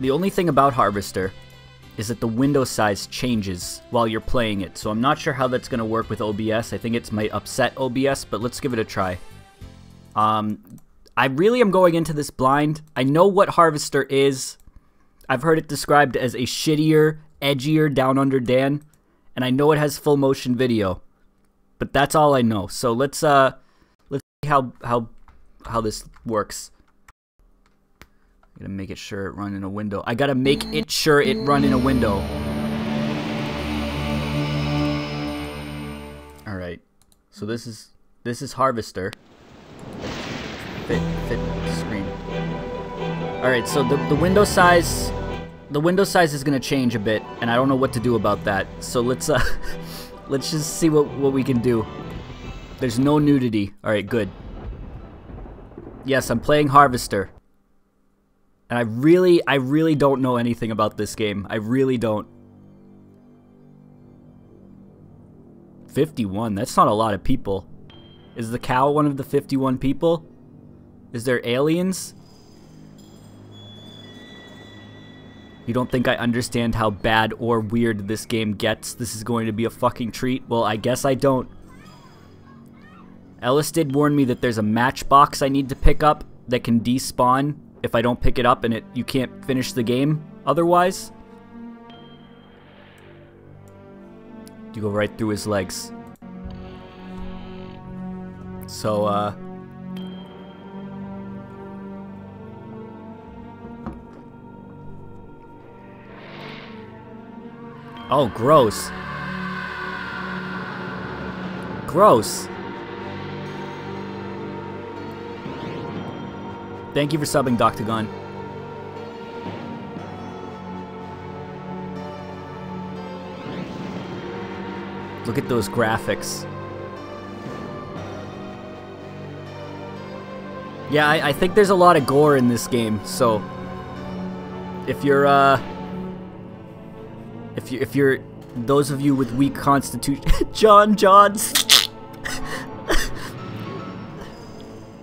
The only thing about Harvester is that the window size changes while you're playing it. So I'm not sure how that's going to work with OBS. I think it might upset OBS, but let's give it a try. Um, I really am going into this blind. I know what Harvester is. I've heard it described as a shittier, edgier Down Under Dan, and I know it has full motion video. But that's all I know. So let's uh let's see how how how this works. I gotta make it sure it run in a window. I gotta make it sure it run in a window. Alright. So this is this is Harvester. Fit fit screen. Alright, so the, the window size the window size is gonna change a bit, and I don't know what to do about that. So let's uh let's just see what, what we can do. There's no nudity. Alright, good. Yes, I'm playing Harvester. And I really, I really don't know anything about this game. I really don't. 51, that's not a lot of people. Is the cow one of the 51 people? Is there aliens? You don't think I understand how bad or weird this game gets? This is going to be a fucking treat? Well, I guess I don't. Ellis did warn me that there's a matchbox I need to pick up that can despawn if I don't pick it up and it you can't finish the game otherwise. You go right through his legs. So, uh... Oh, gross. Gross. Thank you for subbing, Dr. Gun. Look at those graphics. Yeah, I, I, think there's a lot of gore in this game, so if you're uh if you if you're those of you with weak constitution John Johns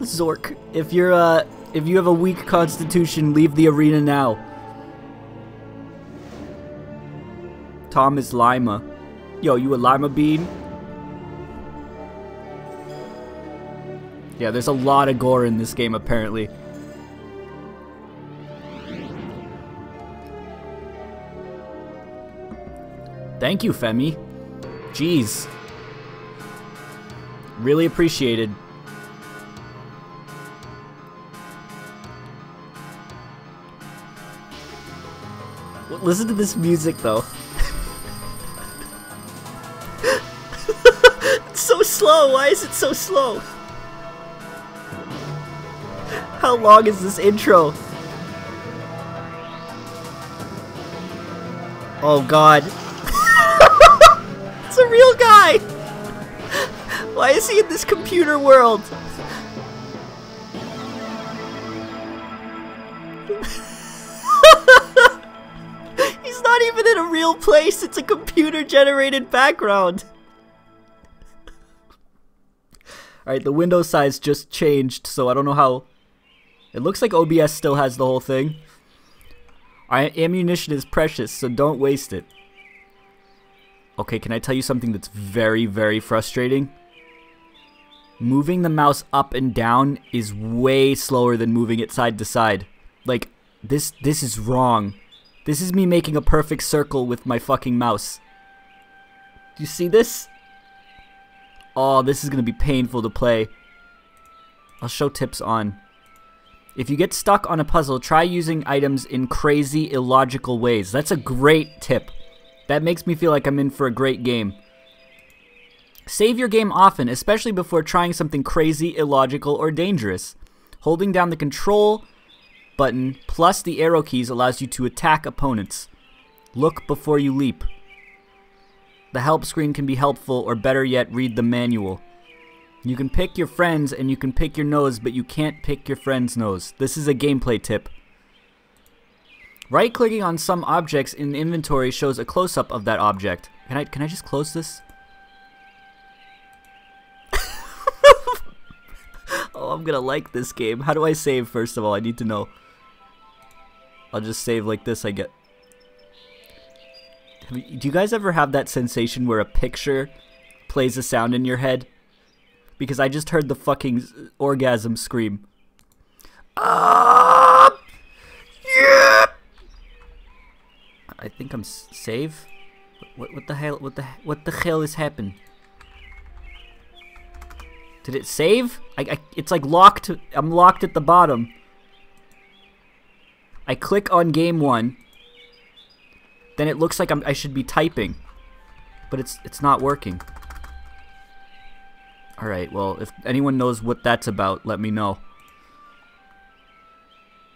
Zork, if you're uh if you have a weak constitution, leave the arena now. Tom is Lima. Yo, you a Lima bean? Yeah, there's a lot of gore in this game, apparently. Thank you, Femi. Jeez. Really appreciated. Listen to this music though. it's so slow. Why is it so slow? How long is this intro? Oh god. it's a real guy! Why is he in this computer world? Place. It's a computer generated background. Alright, the window size just changed, so I don't know how... It looks like OBS still has the whole thing. Alright, ammunition is precious, so don't waste it. Okay, can I tell you something that's very, very frustrating? Moving the mouse up and down is way slower than moving it side to side. Like, this this is wrong. This is me making a perfect circle with my fucking mouse. Do you see this? Oh, this is going to be painful to play. I'll show tips on. If you get stuck on a puzzle, try using items in crazy, illogical ways. That's a great tip. That makes me feel like I'm in for a great game. Save your game often, especially before trying something crazy, illogical, or dangerous. Holding down the control button plus the arrow keys allows you to attack opponents. Look before you leap. The help screen can be helpful or better yet read the manual. You can pick your friends and you can pick your nose but you can't pick your friend's nose. This is a gameplay tip. Right clicking on some objects in the inventory shows a close-up of that object. Can I can I just close this? oh, I'm gonna like this game. How do I save first of all? I need to know. I'll just save like this. I get. Do you guys ever have that sensation where a picture plays a sound in your head? Because I just heard the fucking orgasm scream. Ah! Yeah! I think I'm s- save. What what the hell? What the what the hell is happened? Did it save? I, I it's like locked. I'm locked at the bottom. I click on game one. Then it looks like I'm, I should be typing, but it's it's not working. All right. Well, if anyone knows what that's about, let me know.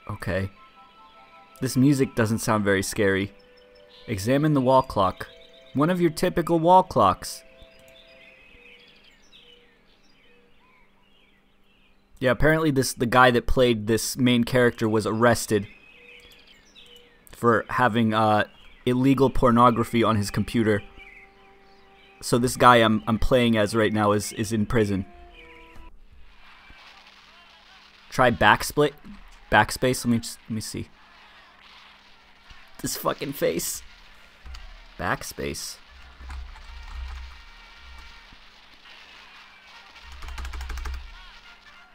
Okay. This music doesn't sound very scary. Examine the wall clock. One of your typical wall clocks. Yeah, apparently this the guy that played this main character was arrested for having uh, illegal pornography on his computer. So this guy I'm I'm playing as right now is is in prison. Try backsplit, backspace. Let me just, let me see. This fucking face. Backspace.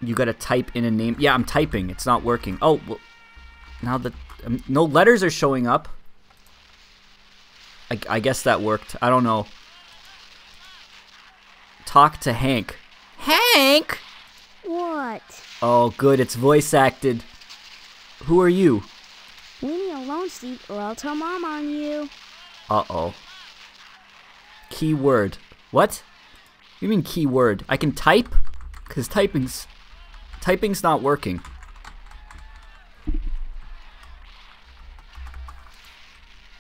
You gotta type in a name. Yeah, I'm typing. It's not working. Oh, well, now that um, no letters are showing up. I, I guess that worked. I don't know. Talk to Hank. Hank! What? Oh, good. It's voice acted. Who are you? Leave me alone, Steve, or I'll tell Mom on you. Uh oh. Keyword. What? You mean keyword? I can type? Cause typing's typing's not working.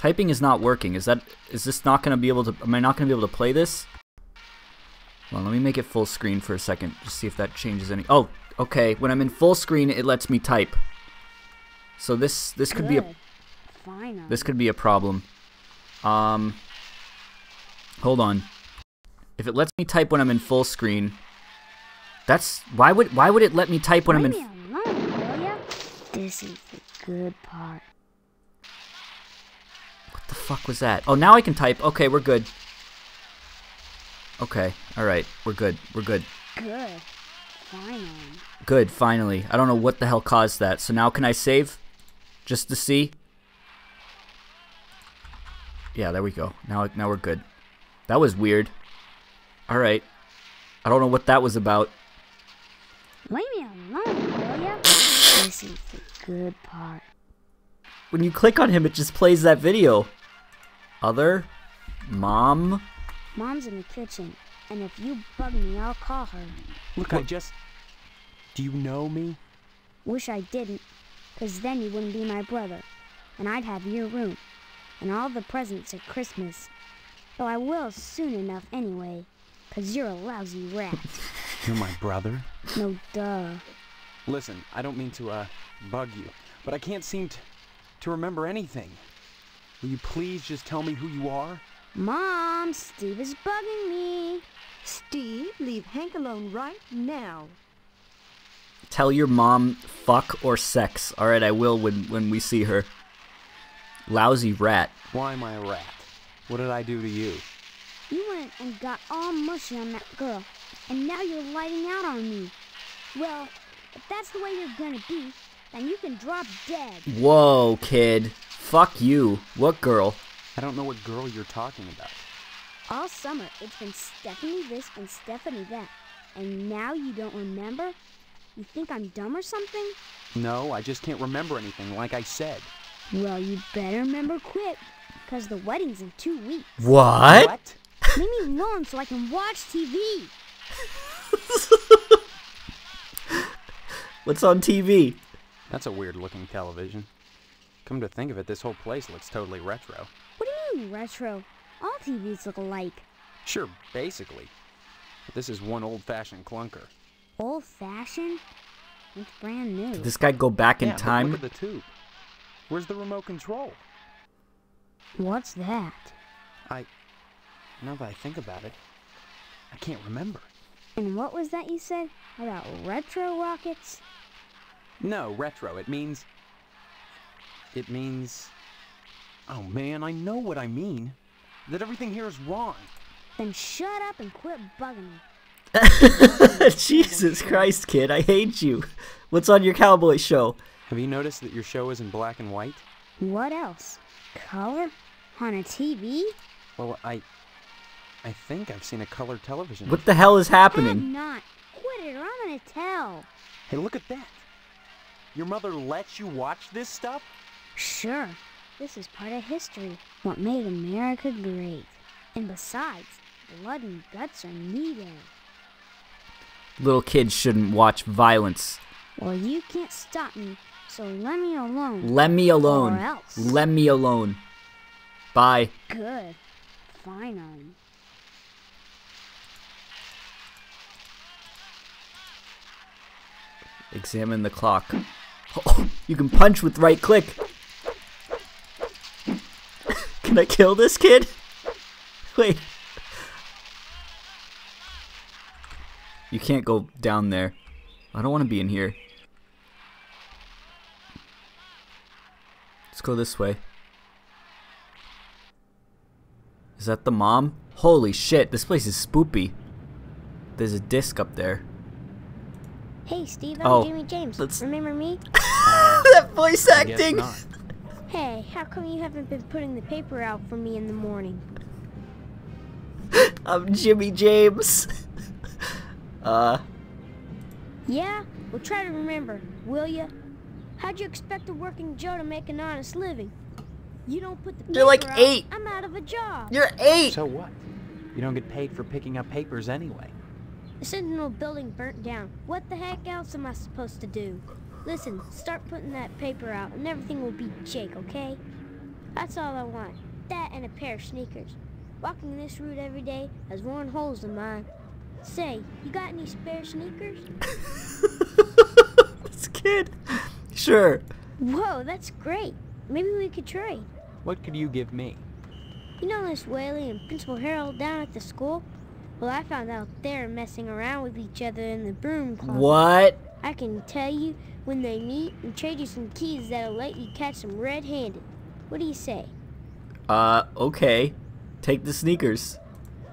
Typing is not working. Is that is this not gonna be able to am I not gonna be able to play this? Well, let me make it full screen for a second, just see if that changes any Oh, okay. When I'm in full screen it lets me type. So this this could be a Finally. this could be a problem. Um, hold on. If it lets me type when I'm in full screen, that's why would why would it let me type when I'm in? alone, will ya? This is the good part. What the fuck was that? Oh, now I can type. Okay, we're good. Okay, all right, we're good. We're good. Good. Finally. Good. Finally, I don't know what the hell caused that. So now can I save? Just to see. Yeah, there we go. Now now we're good. That was weird. All right. I don't know what that was about. Leave me alone, will ya? This is the good part. when you click on him, it just plays that video. Other, mom. Mom's in the kitchen, and if you bug me, I'll call her. Look, I just. Do you know me? Wish I didn't, 'cause then you wouldn't be my brother, and I'd have your room, and all the presents at Christmas. Though I will soon enough anyway, 'cause you're a lousy rat. You're my brother. no duh. Listen, I don't mean to, uh, bug you, but I can't seem to, to remember anything. Will you please just tell me who you are? Mom, Steve is bugging me. Steve, leave Hank alone right now. Tell your mom fuck or sex. All right, I will when when we see her. Lousy rat. Why am I a rat? What did I do to you? You went and got all mushy on that girl, and now you're lighting out on me. Well, if that's the way you're gonna be, then you can drop dead. Whoa, kid. Fuck you. What girl? I don't know what girl you're talking about. All summer, it's been Stephanie this and Stephanie that. And now you don't remember? You think I'm dumb or something? No, I just can't remember anything, like I said. Well, you better remember quick, because the wedding's in two weeks. What? Leave me alone so I can watch TV. What's on TV? That's a weird looking television. Come to think of it, this whole place looks totally retro. What do you mean, retro? All TVs look alike. Sure, basically. But this is one old fashioned clunker. Old fashioned? It's brand new. Did this guy go back in yeah, time? Look at the tube. Where's the remote control? What's that? I. Now that I think about it, I can't remember. And what was that you said about retro rockets? No, retro. It means. It means... Oh man, I know what I mean. That everything here is wrong. Then shut up and quit bugging me. Jesus Christ, kid, I hate you. What's on your cowboy show? Have you noticed that your show is in black and white? What else? Color? On a TV? Well, I... I think I've seen a color television. What the hell is Have happening? not. Quit it or I'm gonna tell. Hey, look at that. Your mother lets you watch this stuff? Sure. This is part of history. What made America great. And besides, blood and guts are needed. Little kids shouldn't watch violence. Well, you can't stop me, so let me alone. Let me alone. Or else. Let me alone. Bye. Good. Finally. Examine the clock. Oh, you can punch with right click. Can I kill this kid? Wait. You can't go down there. I don't want to be in here. Let's go this way. Is that the mom? Holy shit, this place is spoopy. There's a disc up there. Hey, Steve, I'm Oh, Jimmy James. let's- Remember me? that voice I guess acting! Not. Hey, how come you haven't been putting the paper out for me in the morning? I'm Jimmy James. uh, Yeah? Well, try to remember, will ya? How'd you expect a working Joe to make an honest living? You don't put the paper out. You're like out, eight. I'm out of a job. you're eight. So what? You don't get paid for picking up papers anyway. The Sentinel building burnt down. What the heck else am I supposed to do? Listen, start putting that paper out and everything will be Jake, okay? That's all I want. That and a pair of sneakers. Walking this route every day has worn holes in mine. Say, you got any spare sneakers? this kid. Sure. Whoa, that's great. Maybe we could trade. What could you give me? You know Miss Whaley and Principal Harold down at the school? Well, I found out they're messing around with each other in the broom closet. What? I can tell you when they meet and trade you some keys that'll let you catch them red-handed. What do you say? Uh, okay. Take the sneakers.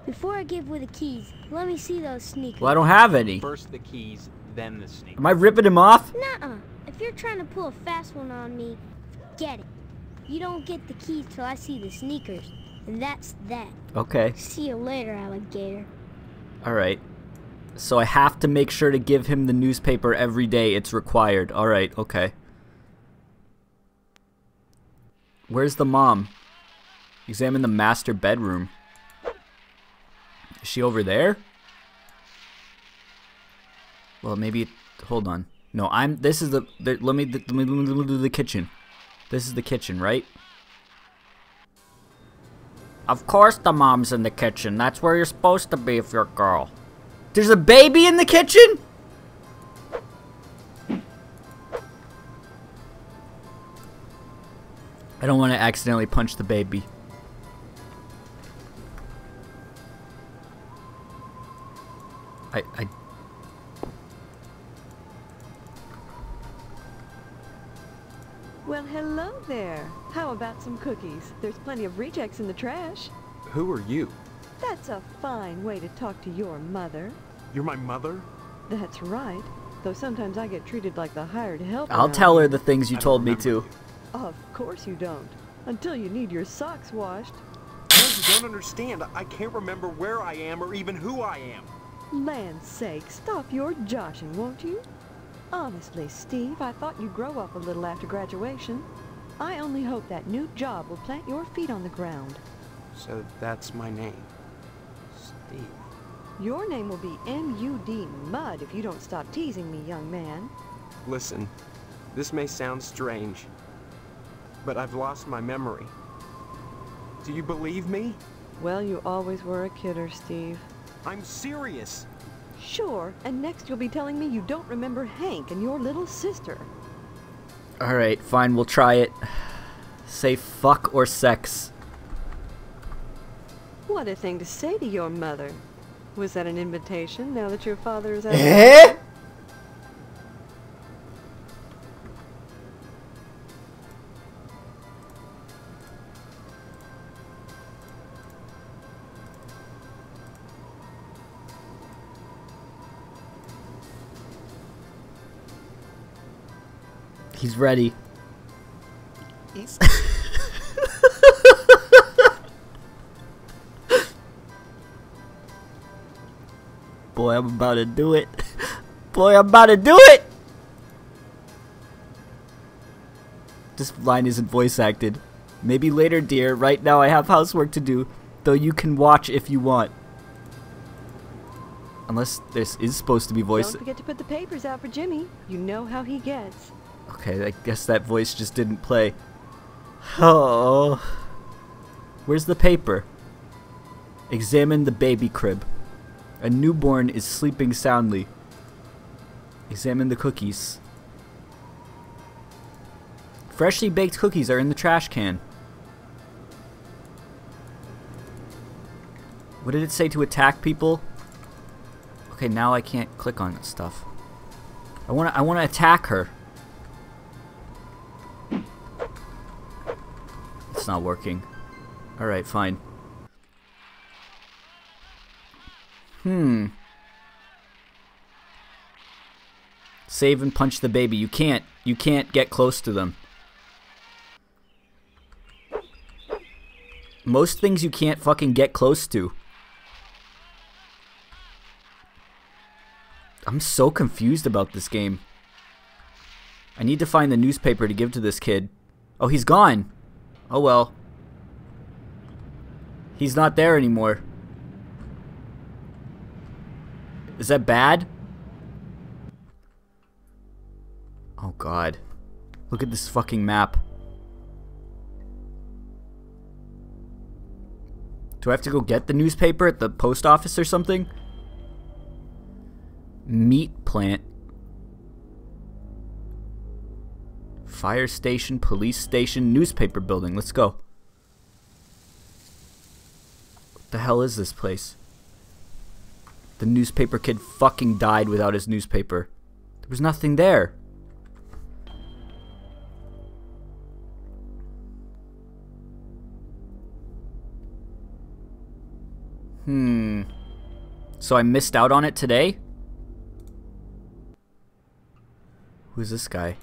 Before I give with the keys, let me see those sneakers. Well, I don't have any. First the keys, then the sneakers. Am I ripping him off? Nuh-uh. If you're trying to pull a fast one on me, get it. You don't get the keys till I see the sneakers. And that's that. Okay. See you later, alligator. Alright. So I have to make sure to give him the newspaper every day. It's required. Alright, okay. Where's the mom? Examine the master bedroom. Is she over there? Well, maybe. Hold on. No, I'm. This is the. the let, me, let me. Let me do the kitchen. This is the kitchen, right? Of course, the mom's in the kitchen. That's where you're supposed to be if you're a girl. There's a baby in the kitchen? I don't want to accidentally punch the baby. I, I Well, hello there. How about some cookies? There's plenty of rejects in the trash. Who are you? That's a fine way to talk to your mother. You're my mother? That's right. Though sometimes I get treated like the hired help. I'll tell her the things you told me to. Of course you don't. Until you need your socks washed. No, you don't understand. I can't remember where I am or even who I am. Land's sake, stop your joshing, won't you? Honestly, Steve, I thought you'd grow up a little after graduation. I only hope that new job will plant your feet on the ground. So that's my name. Steve. Your name will be M.U.D. Mud if you don't stop teasing me, young man. Listen, this may sound strange, but I've lost my memory. Do you believe me? Well, you always were a kidder, Steve. I'm serious. Sure, and next you'll be telling me you don't remember Hank and your little sister. Alright, fine, we'll try it. Say fuck or sex. What a thing to say to your mother. Was that an invitation now that your father is out? Eh? He's ready. Boy, I'm about to do it. Boy, I'm about to do it! This line isn't voice acted. Maybe later, dear. Right now, I have housework to do, though you can watch if you want. Unless this is supposed to be voice. Don't forget to put the papers out for Jimmy. You know how he gets. Okay, I guess that voice just didn't play. Oh. Where's the paper? Examine the baby crib. A newborn is sleeping soundly. Examine the cookies. Freshly baked cookies are in the trash can. What did it say to attack people? Okay, now I can't click on stuff. I want to I want to attack her. It's not working. All right, fine. Hmm. Save and punch the baby. You can't. You can't get close to them. Most things you can't fucking get close to. I'm so confused about this game. I need to find the newspaper to give to this kid. Oh, he's gone. Oh well. He's not there anymore. Is that bad? Oh god. Look at this fucking map. Do I have to go get the newspaper at the post office or something? Meat plant. Fire station, police station, newspaper building. Let's go. What the hell is this place? The newspaper kid fucking died without his newspaper. There was nothing there. Hmm. So I missed out on it today? Who's this guy?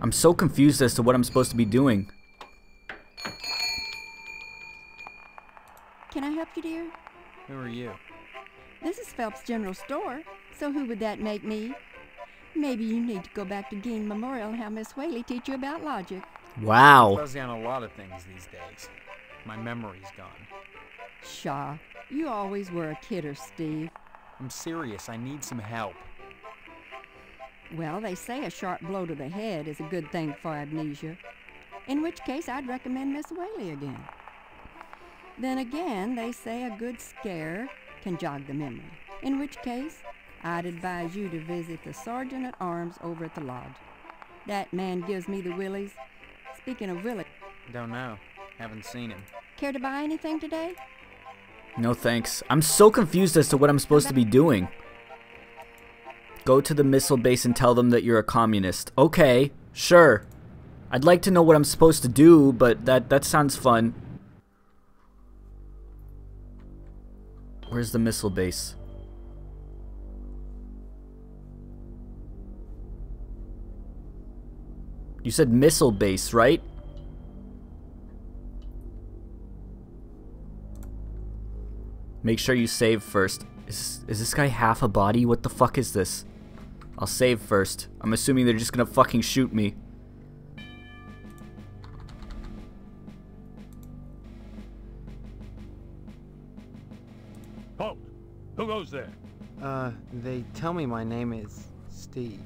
I'm so confused as to what I'm supposed to be doing. Can I help you, dear? Who are you? This is Phelps General Store, so who would that make me? Maybe you need to go back to Gein Memorial and have Miss Whaley teach you about logic. Wow. Fuzzy on a lot of things these days. My memory's gone. Shaw, you always were a kidder, Steve. I'm serious. I need some help. Well, they say a sharp blow to the head is a good thing for amnesia. In which case, I'd recommend Miss Whaley again. Then again, they say a good scare can jog the memory. In which case, I'd advise you to visit the sergeant at arms over at the lodge. That man gives me the willies. Speaking of willies, Don't know. Haven't seen him. care to buy anything today? No thanks. I'm so confused as to what I'm supposed to be doing. Go to the missile base and tell them that you're a communist. Okay, sure. I'd like to know what I'm supposed to do, but that that sounds fun. Where's the missile base? You said missile base, right? Make sure you save first. Is, is this guy half a body? What the fuck is this? I'll save first. I'm assuming they're just gonna fucking shoot me. Who goes there? Uh, they tell me my name is Steve.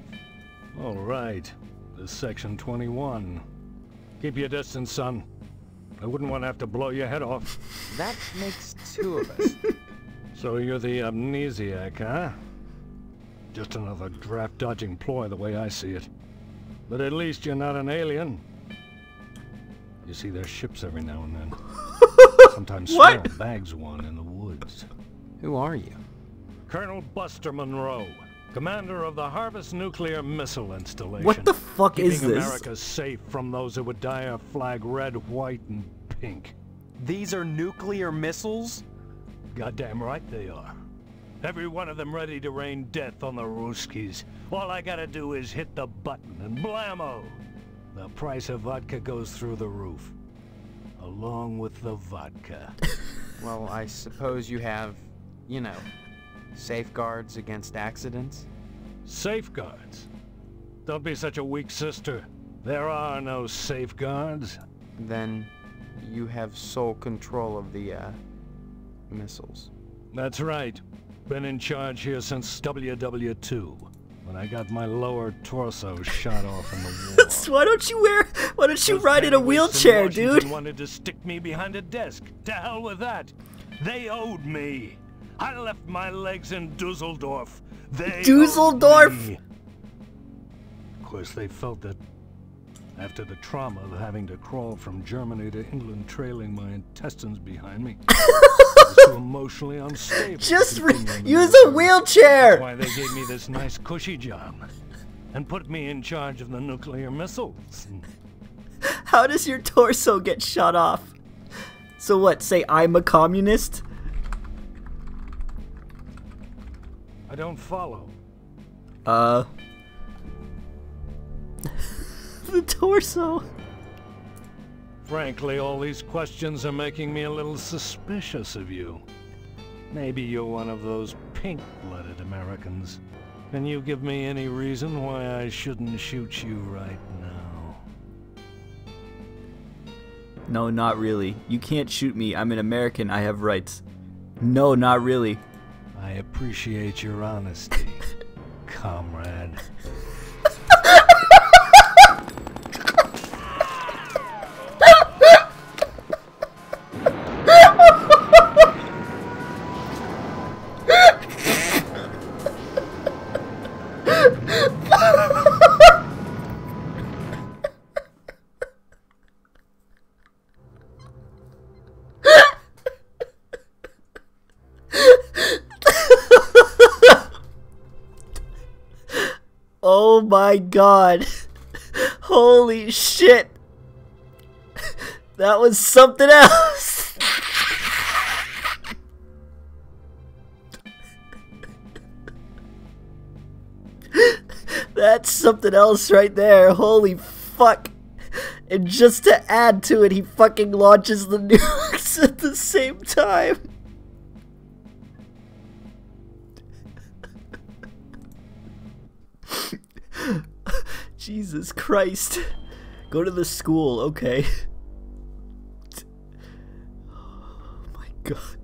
All right. This section 21. Keep your distance, son. I wouldn't want to have to blow your head off. That makes two of us. So you're the amnesiac, huh? Just another draft-dodging ploy the way I see it. But at least you're not an alien. You see their ships every now and then. Sometimes small bags one in the woods. Who are you? Colonel Buster Monroe, commander of the Harvest Nuclear Missile Installation. What the fuck keeping is this? America safe from those who would dye our flag red, white, and pink. These are nuclear missiles? Goddamn right they are. Every one of them ready to rain death on the Ruskies. All I gotta do is hit the button and blammo! The price of vodka goes through the roof. Along with the vodka. Well, I suppose you have, you know, safeguards against accidents? Safeguards? Don't be such a weak sister. There are no safeguards. Then you have sole control of the, uh, missiles. That's right. Been in charge here since WW2, when I got my lower torso shot off in the war. Why don't you wear? Why don't you Those ride in a wheelchair, Washington dude? wanted to stick me behind a desk. To hell with that. They owed me. I left my legs in Dusseldorf. They Dusseldorf? Of course, they felt that after the trauma of having to crawl from Germany to England trailing my intestines behind me, too emotionally unstable. Just re- continue in the use a wheelchair. That's why they gave me this nice cushy job and put me in charge of the nuclear missiles. How does your torso get shot off? So what? Say I'm a communist? I don't follow. Uh. the torso. Frankly, all these questions are making me a little suspicious of you. Maybe you're one of those pink-blooded Americans. Can you give me any reason why I shouldn't shoot you right now? No, not really. You can't shoot me. I'm an American. I have rights. No, not really. I appreciate your honesty, comrade. My god. Holy shit. That was something else. That's something else right there. Holy fuck. And just to add to it, he fucking launches the nukes at the same time. Jesus Christ. Go to the school, okay. Oh my god.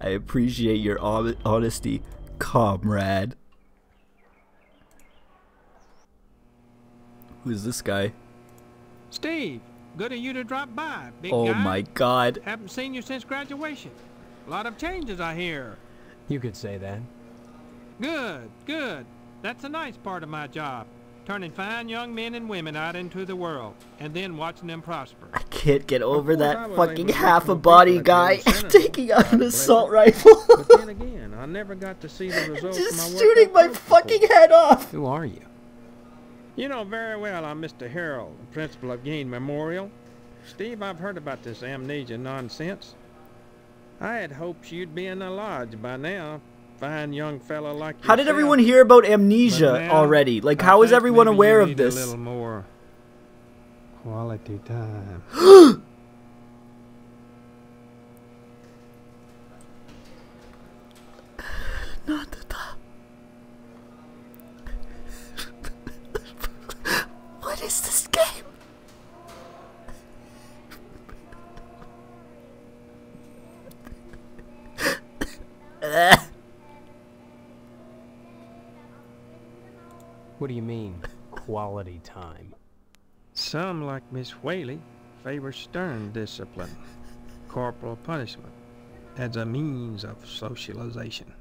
I appreciate your honesty, comrade. Who's this guy? Steve, good of you to drop by, big oh guy. my god. Haven't seen you since graduation. A lot of changes, I hear. You could say that. Good, good. That's a nice part of my job. Turning fine young men and women out into the world, and then watching them prosper. I can't get over that fucking half a body guy taking out an assault rifle. But then again, I never got to see the results of my Just shooting my fucking before. head off. Who are you? You know very well I'm Mr. Harold, principal of Gein Memorial. Steve, I've heard about this amnesia nonsense. I had hoped you'd be in the lodge by now. Fine young fellow like How did everyone hear about amnesia now, already? Like, I how is everyone aware you of this? A little more quality time. Not the What do you mean, quality time? Some, like Miss Whaley, favor stern discipline, corporal punishment, as a means of socialization.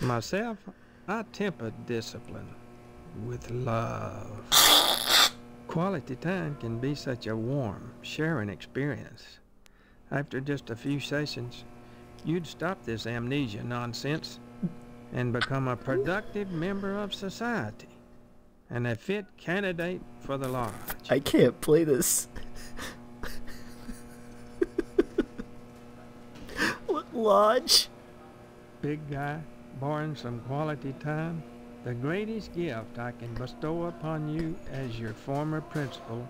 Myself, I temper discipline with love. Quality time can be such a warm, sharing experience. After just a few sessions, you'd stop this amnesia nonsense and become a productive member of society and a fit candidate for the lodge. I can't play this. what lodge? Big guy, borrowing some quality time? The greatest gift I can bestow upon you as your former principal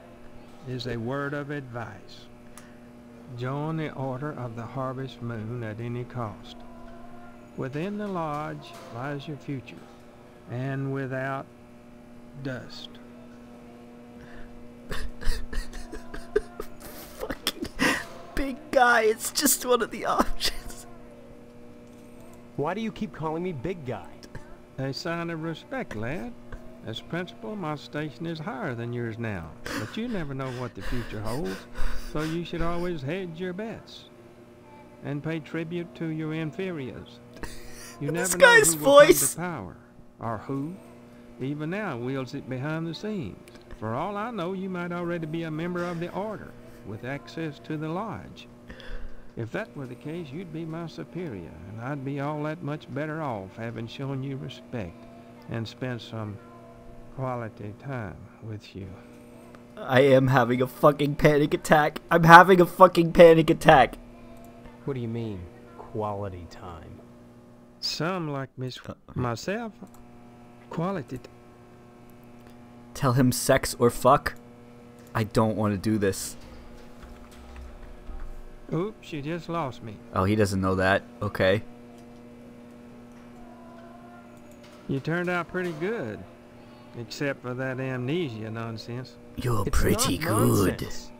is a word of advice. Join the Order of the Harvest Moon at any cost. Within the lodge lies your future, and without dust. Fucking big guy. It's just one of the options. Why do you keep calling me big guy? A sign of respect, lad. As principal, my station is higher than yours now, but you never know what the future holds, so you should always hedge your bets and pay tribute to your inferiors. You This never know guy's who will come voice. to power, or who, even now, wields it behind the scenes. For all I know, you might already be a member of the order, with access to the lodge. If that were the case, you'd be my superior, and I'd be all that much better off having shown you respect and spent some quality time with you. I am having a fucking panic attack. I'm having a fucking panic attack. What do you mean, quality time? Some like Miss uh-huh. myself, quality. Tell him sex or fuck. I don't want to do this. Oops, you just lost me. Oh, he doesn't know that. Okay. You turned out pretty good, except for that amnesia nonsense. You're It's pretty good. nonsense.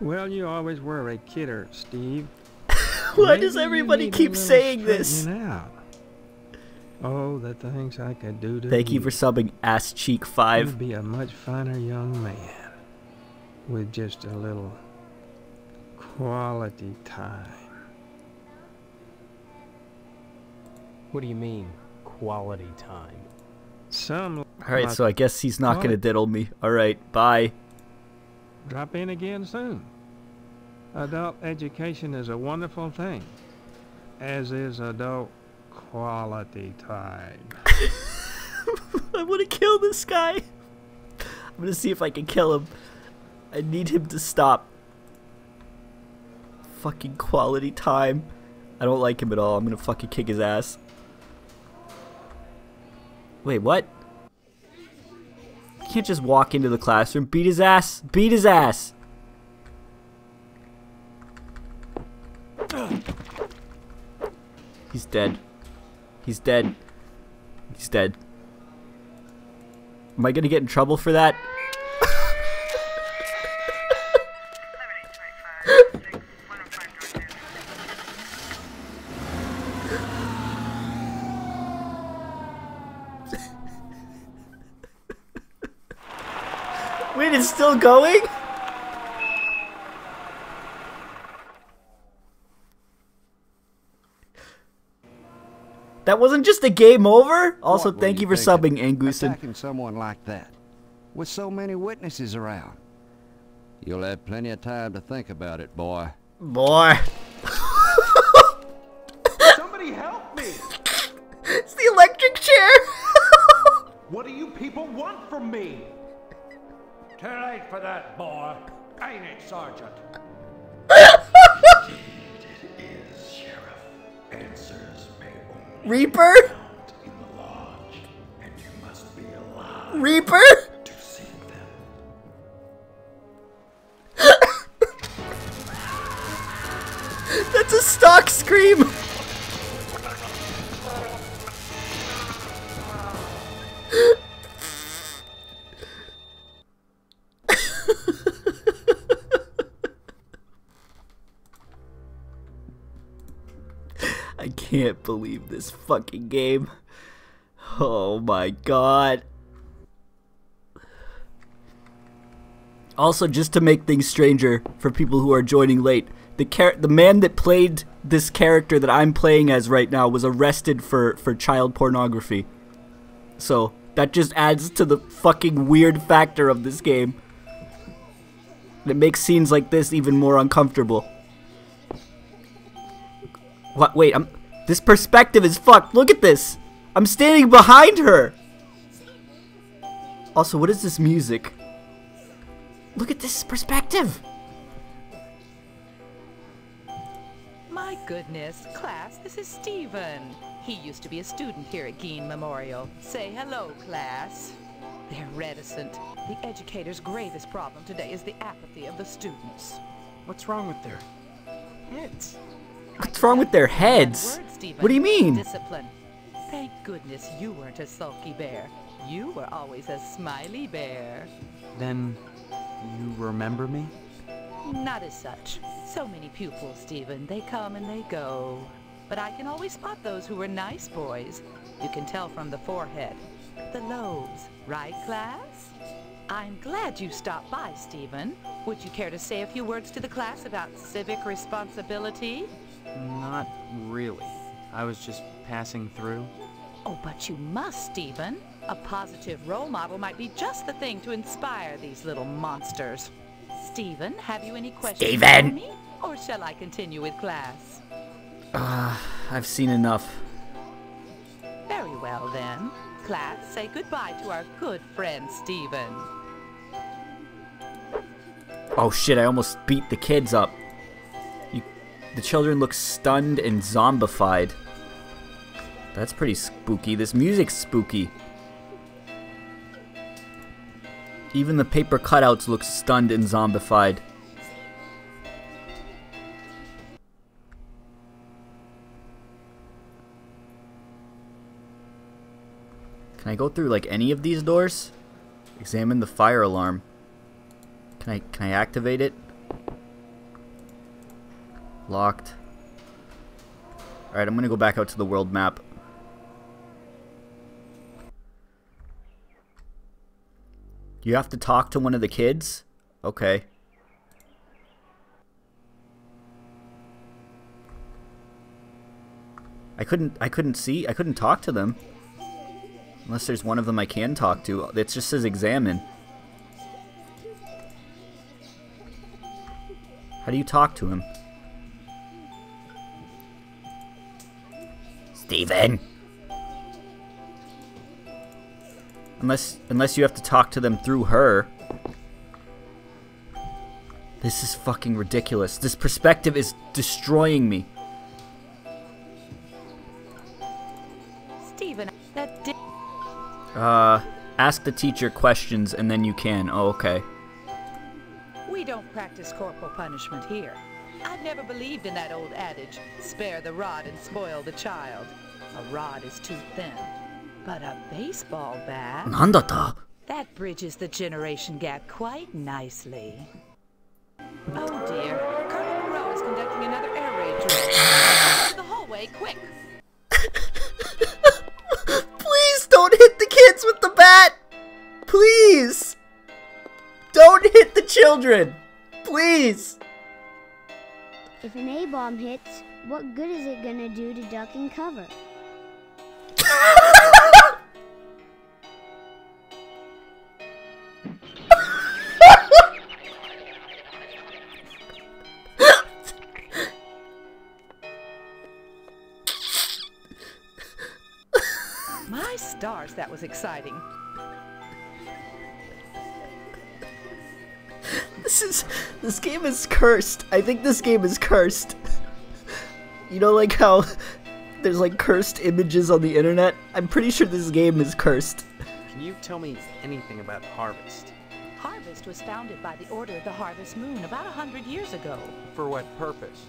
Well, you always were a kidder, Steve. Why Maybe does everybody keep saying this? Out. Oh, the things I could do to Thank you for subbing Ass Cheek 5. You'd be a much finer young man with just a little quality time. What do you mean, quality time? Some Alright, so I guess he's not gonna diddle me. Alright, bye. drop in again soon. Adult education is a wonderful thing, as is adult quality time. I wanna kill this guy. I'm gonna see if I can kill him. I need him to stop. Fucking quality time. I don't like him at all. I'm gonna fucking kick his ass. Wait, what? You can't just walk into the classroom, beat his ass, beat his ass. He's dead. He's dead. He's dead. Am I gonna get in trouble for that? Wait, it's still going? That wasn't just a game over? Also, What thank you for subbing, Angusen. Attacking someone like that, with so many witnesses around. You'll have plenty of time to think about it, boy. Boy. Somebody help me! It's the electric chair! What do you people want from me? Too late for that, boy. Ain't it, Sergeant? Reaper? Reaper? That's a stock scream! Can't believe this fucking game. Oh my god. Also, just to make things stranger for people who are joining late, the char- the man that played this character that I'm playing as right now was arrested for for child pornography. So that just adds to the fucking weird factor of this game. It makes scenes like this even more uncomfortable. What? Wait, I'm. This perspective is fucked. Look at this. I'm standing behind her. Also, what is this music? Look at this perspective. My goodness. Class, this is Stephen. He used to be a student here at Gein Memorial. Say hello, class. They're reticent. The educator's gravest problem today is the apathy of the students. What's wrong with their heads? What's wrong with their heads? What do you mean? Discipline. Thank goodness you weren't a sulky bear. You were always a smiley bear. Then you remember me? Not as such. So many pupils, Stephen. They come and they go. But I can always spot those who were nice boys. You can tell from the forehead. The lobes. Right, class? I'm glad you stopped by, Stephen. Would you care to say a few words to the class about civic responsibility? Not really. I was just passing through. Oh, but you must, Stephen. A positive role model might be just the thing to inspire these little monsters. Stephen, have you any questions Stephen! for me? Or shall I continue with class? Ah, I've seen enough. Very well, then. Class, say goodbye to our good friend, Stephen. Oh shit, I almost beat the kids up. The children look stunned and zombified. That's pretty spooky. This music's spooky. Even the paper cutouts look stunned and zombified. Can I go through like any of these doors? Examine the fire alarm. Can I can I activate it? Locked. Alright, I'm gonna go back out to the world map. You have to talk to one of the kids? Okay. I couldn't I couldn't see I couldn't talk to them. Unless there's one of them I can talk to. It just says examine. How do you talk to him? Steven! Unless unless you have to talk to them through her. This is fucking ridiculous. This perspective is destroying me. Stephen, that di- Uh, ask the teacher questions and then you can. Oh, okay. We don't practice corporal punishment here. I've never believed in that old adage, spare the rod and spoil the child. A rod is too thin, but a baseball bat... Nandata? That bridges the generation gap quite nicely. Oh dear, Colonel Monroe is conducting another air raid drill. the hallway, quick! Please don't hit the kids with the bat! Please! Don't hit the children! Please! If an A-bomb hits, what good is it gonna do to duck and cover? My stars, that was exciting. This is. This game is cursed. I think this game is cursed. You know, like how there's like cursed images on the internet? I'm pretty sure this game is cursed. Can you tell me anything about Harvest? Harvest was founded by the Order of the Harvest Moon about a hundred years ago. For what purpose?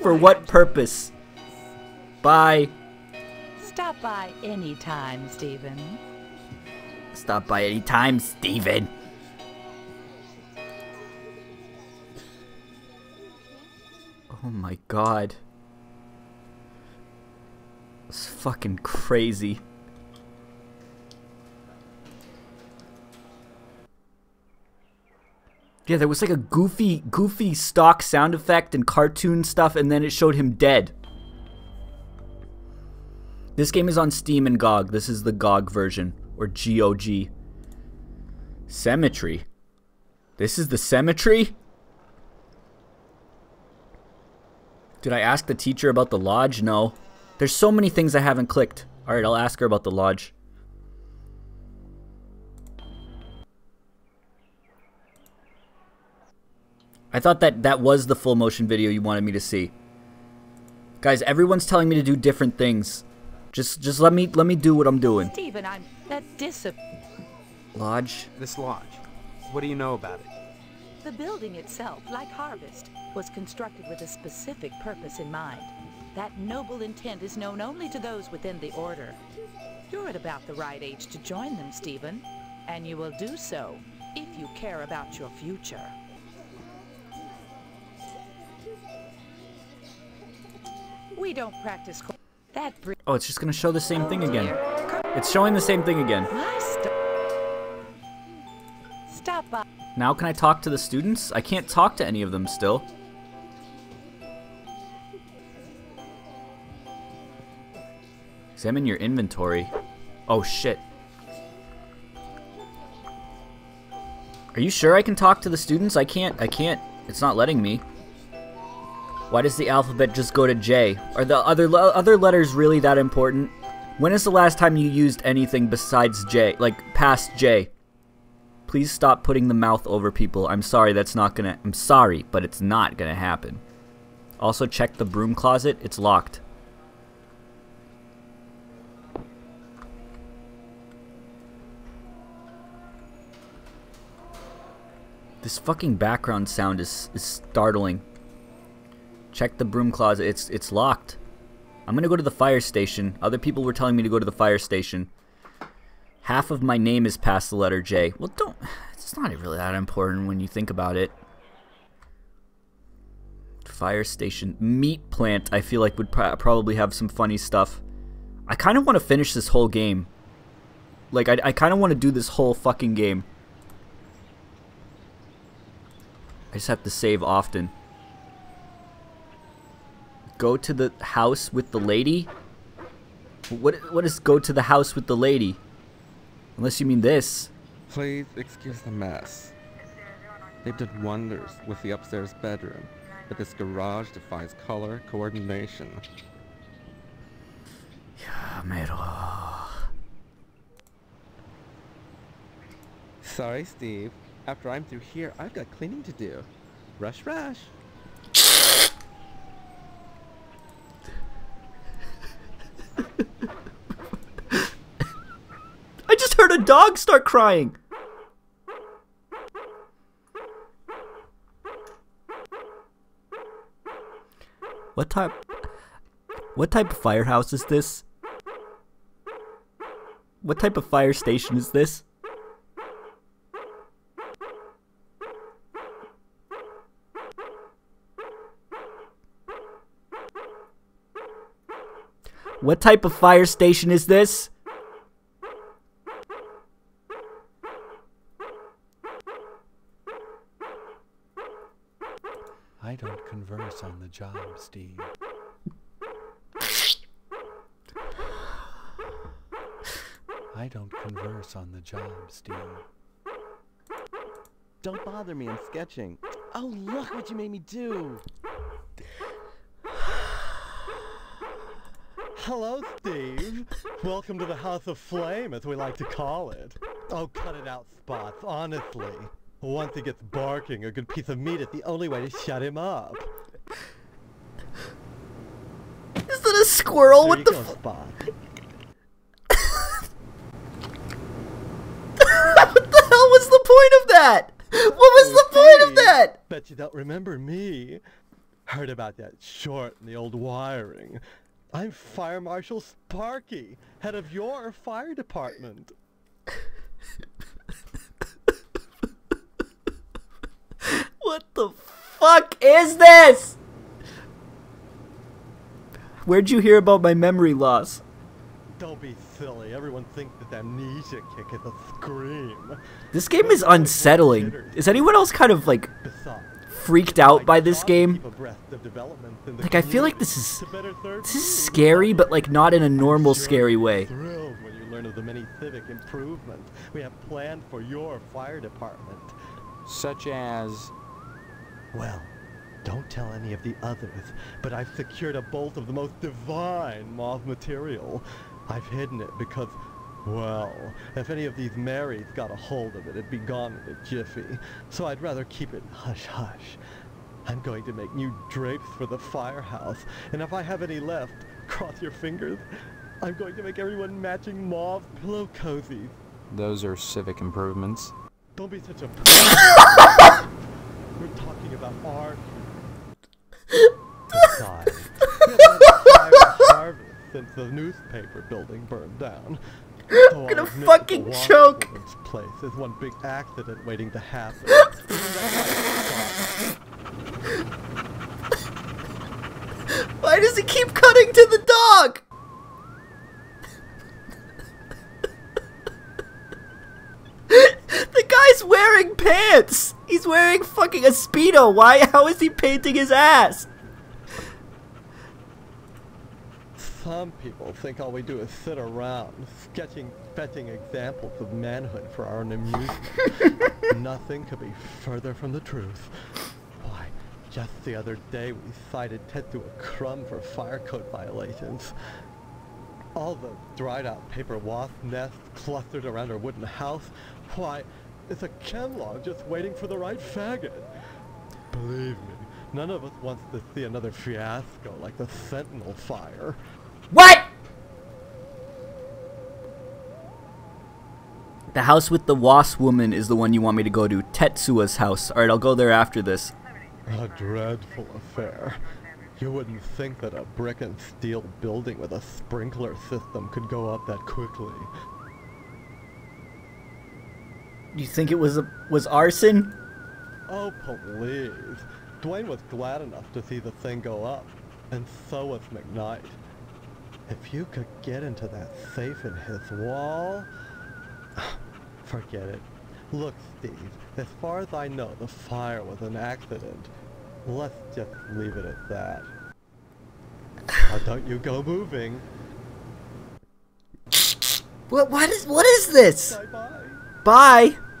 For what purpose? Bye. Stop by anytime, Stephen. Stop by any time, Oh my god. It's fucking crazy. Yeah, there was like a goofy, goofy stock sound effect and cartoon stuff, and then it showed him dead. This game is on Steam and GOG. This is the GOG version, or GOG. Cemetery. This is the cemetery? Did I ask the teacher about the lodge? No. There's so many things I haven't clicked. Alright, I'll ask her about the lodge. I thought that that was the full motion video you wanted me to see. Guys, everyone's telling me to do different things. Just just let me let me do what I'm doing. Stephen, I'm that disap. Lodge. This lodge. What do you know about it? The building itself, like Harvest, was constructed with a specific purpose in mind. That noble intent is known only to those within the Order. You're at about the right age to join them, Stephen, and you will do so if you care about your future. We don't practice that. Oh, it's just gonna show the same thing again. It's showing the same thing again. My st- Stop by. Now can I talk to the students? I can't talk to any of them still. Examine your inventory. Oh shit. Are you sure I can talk to the students? I can't, I can't. It's not letting me. Why does the alphabet just go to J? Are the other le- other letters really that important? When is the last time you used anything besides J, like past J? Please stop putting the mouth over people. I'm sorry, that's not gonna. I'm sorry, but it's not gonna happen. Also, check the broom closet. It's locked. This fucking background sound is, is startling. Check the broom closet. It's it's locked. I'm gonna go to the fire station. Other people were telling me to go to the fire station. Half of my name is past the letter J. Well, don't. It's not really that important when you think about it. Fire station. Meat plant, I feel like would pro probably have some funny stuff. I kind of want to finish this whole game. Like, I, I kind of want to do this whole fucking game. I just have to save often. Go to the house with the lady? What, what is go to the house with the lady? Unless you mean this. Please excuse the mess. They've done wonders with the upstairs bedroom, but this garage defies color coordination. Sorry, Steve. After I'm through here, I've got cleaning to do. Rush, rush. I just heard a dog start crying. What type What type of firehouse is this? What type of fire station is this? What type of fire station is this? I converse on the job, Steve. I don't converse on the job, Steve. Don't bother me, I'm sketching. Oh, look what you made me do! Hello, Steve. Welcome to the House of Flame, as we like to call it. Oh, cut it out, Spots, honestly. Once he gets barking, a good piece of meat is the only way to shut him up. Is that a squirrel? There what the go, fu- Spot. What the hell was the point of that? What was the point of that? Bet you don't remember me. Heard about that short in the old wiring. I'm Fire Marshal Sparky, head of your fire department. What the fuck is this? Where'd you hear about my memory loss? Don't be silly. Everyone thinks that amnesia kick is a scream. This game is unsettling. Is anyone else kind of like freaked out by this game? Like I feel like this is this is scary, but like not in a normal scary way. Thrilled when you learn of the many civic improvements we have planned for your fire department. Such as. Well, don't tell any of the others, but I've secured a bolt of the most divine moth material. I've hidden it because, well, if any of these Marys got a hold of it, it'd be gone in a jiffy. So I'd rather keep it hush-hush. I'm going to make new drapes for the firehouse, and if I have any left, cross your fingers, I'm going to make everyone matching mauve pillow cozies. Those are civic improvements. Don't be such a... We're talking about art. Since the newspaper building burned down. So I'm gonna fucking choke. This place is one big accident waiting to happen. Why does it keep cutting to the dog? the guy's wearing pants. He's wearing fucking a speedo. Why? How is he painting his ass? Some people think all we do is sit around, sketching fetching examples of manhood for our own amusement. Nothing could be further from the truth. Why, just the other day we cited Tetsuo Crumb for fire code violations. All the dried out paper wasp nests clustered around her wooden house. Why, it's a Kenlog just waiting for the right faggot. Believe me, none of us wants to see another fiasco like the Sentinel fire. What? The house with the wasp woman is the one you want me to go to. Tetsua's house. Alright, I'll go there after this. A dreadful affair. You wouldn't think that a brick and steel building with a sprinkler system could go up that quickly. You think it was a, was arson? Oh, please. Dwayne was glad enough to see the thing go up, and so was McKnight. If you could get into that safe in his wall... Forget it. Look, Steve, as far as I know, the fire was an accident. Let's just leave it at that. Now don't you go moving. What what is what is this? Bye.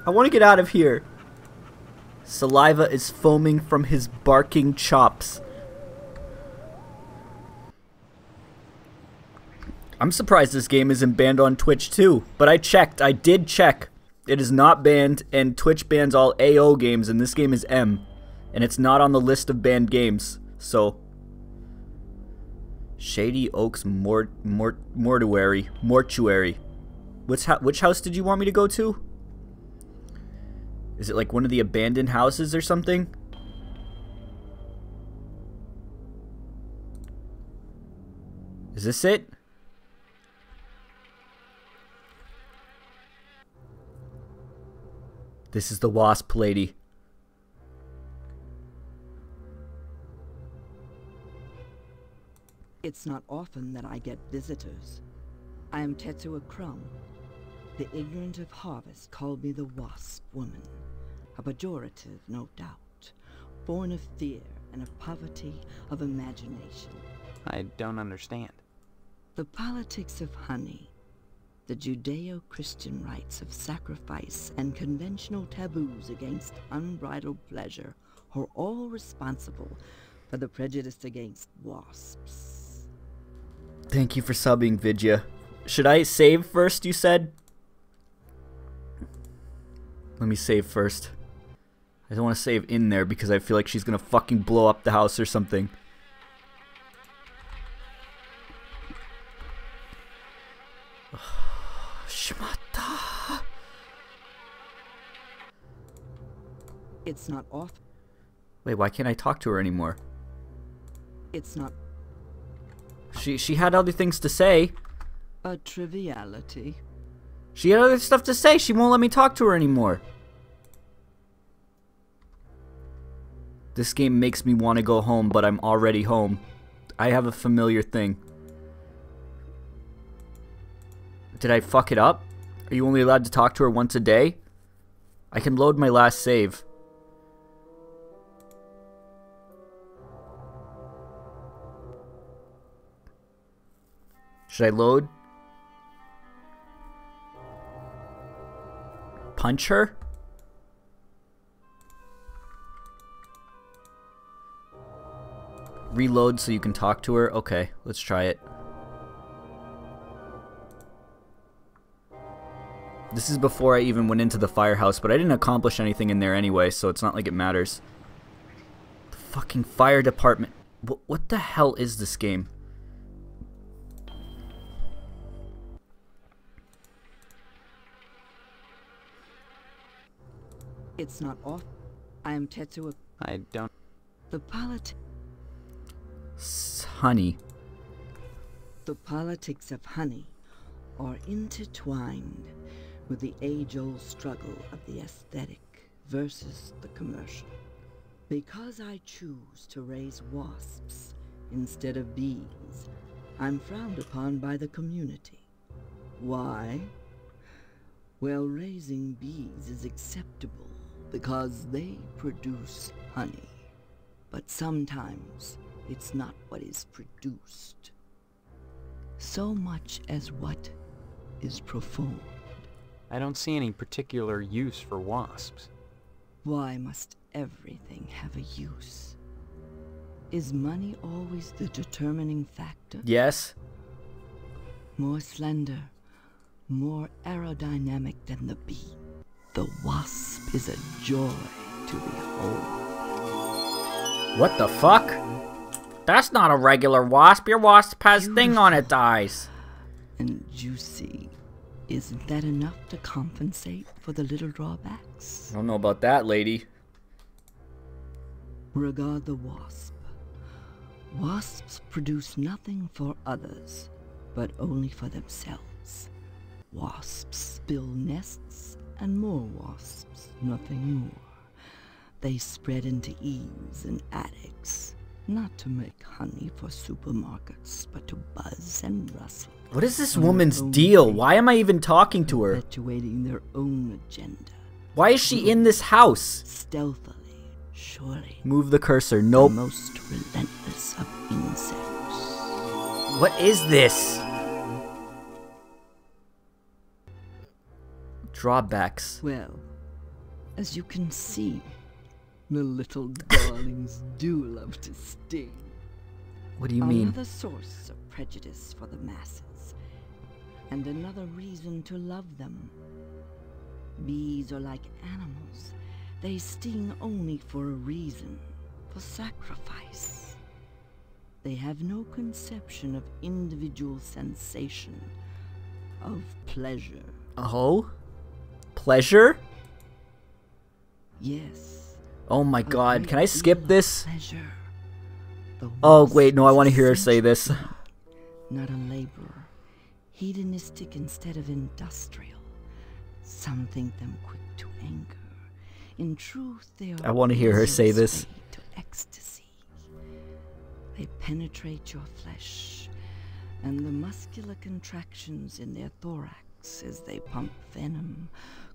I want to get out of here. Saliva is foaming from his barking chops. I'm surprised this game isn't banned on Twitch too, but I checked. I did check. It is not banned, and Twitch bans all AO games, and this game is M. And it's not on the list of banned games, so. Shady Oaks Mort Mort Mortuary Mortuary. Which which house did you want me to go to? Is it like one of the abandoned houses or something? Is this it? This is the wasp lady. It's not often that I get visitors. I am Tetsuo Crumb. The ignorant of harvest called me the Wasp Woman. A pejorative, no doubt. Born of fear and of poverty of imagination. I don't understand. The politics of honey. The Judeo-Christian rites of sacrifice and conventional taboos against unbridled pleasure are all responsible for the prejudice against wasps. Thank you for subbing, Vidya. Should I save first, you said? Let me save first. I don't want to save in there because I feel like she's going to fucking blow up the house or something. Shimata. It's not off. Wait, why can't I talk to her anymore? It's not She she had other things to say. a triviality. She had other stuff to say. She won't let me talk to her anymore. This game makes me want to go home, but I'm already home. I have a familiar thing. Did I fuck it up? Are you only allowed to talk to her once a day? I can load my last save. Should I load? Punch her? Reload so you can talk to her? Okay, let's try it. This is before I even went into the firehouse, but I didn't accomplish anything in there anyway, so it's not like it matters. The Fucking fire department. What, what the hell is this game? It's not off. I am Tetsuo. I don't. The polit. Honey. The politics of honey are intertwined with the age-old struggle of the aesthetic versus the commercial. Because I choose to raise wasps instead of bees, I'm frowned upon by the community. Why? Well, raising bees is acceptable because they produce honey. But sometimes it's not what is produced, so much as what is performed. I don't see any particular use for wasps. Why must everything have a use? Is money always the determining factor? Yes. More slender, more aerodynamic than the bee. The wasp is a joy to behold. What the fuck? That's not a regular wasp. Your wasp has thing on its eyes. And juicy. Isn't that enough to compensate for the little drawbacks? I don't know about that, lady. Regard the wasp. Wasps produce nothing for others, but only for themselves. Wasps build nests and more wasps, nothing more. They spread into eaves and attics, not to make honey for supermarkets, but to buzz and rustle. What is this woman's deal? Why am I even talking to her? Perpetuating their own agenda. Why is she in this house? Stealthily, surely. Move the cursor. Nope. The most relentless of insects. What is this? Drawbacks. Well, as you can see, the little darlings do love to sting. What do you mean? Another source of prejudice for the masses, and another reason to love them. Bees are like animals. They sting only for a reason, for sacrifice. They have no conception of individual sensation, of pleasure. Oh? Pleasure? Yes, Oh my god, can I skip this? Oh, wait, no, I want to hear her say this. not a laborer, hedonistic instead of industrial. Some think them quick to anger. In truth, they are. I wanna hear her say this. To ecstasy. They penetrate your flesh, and the muscular contractions in their thorax as they pump venom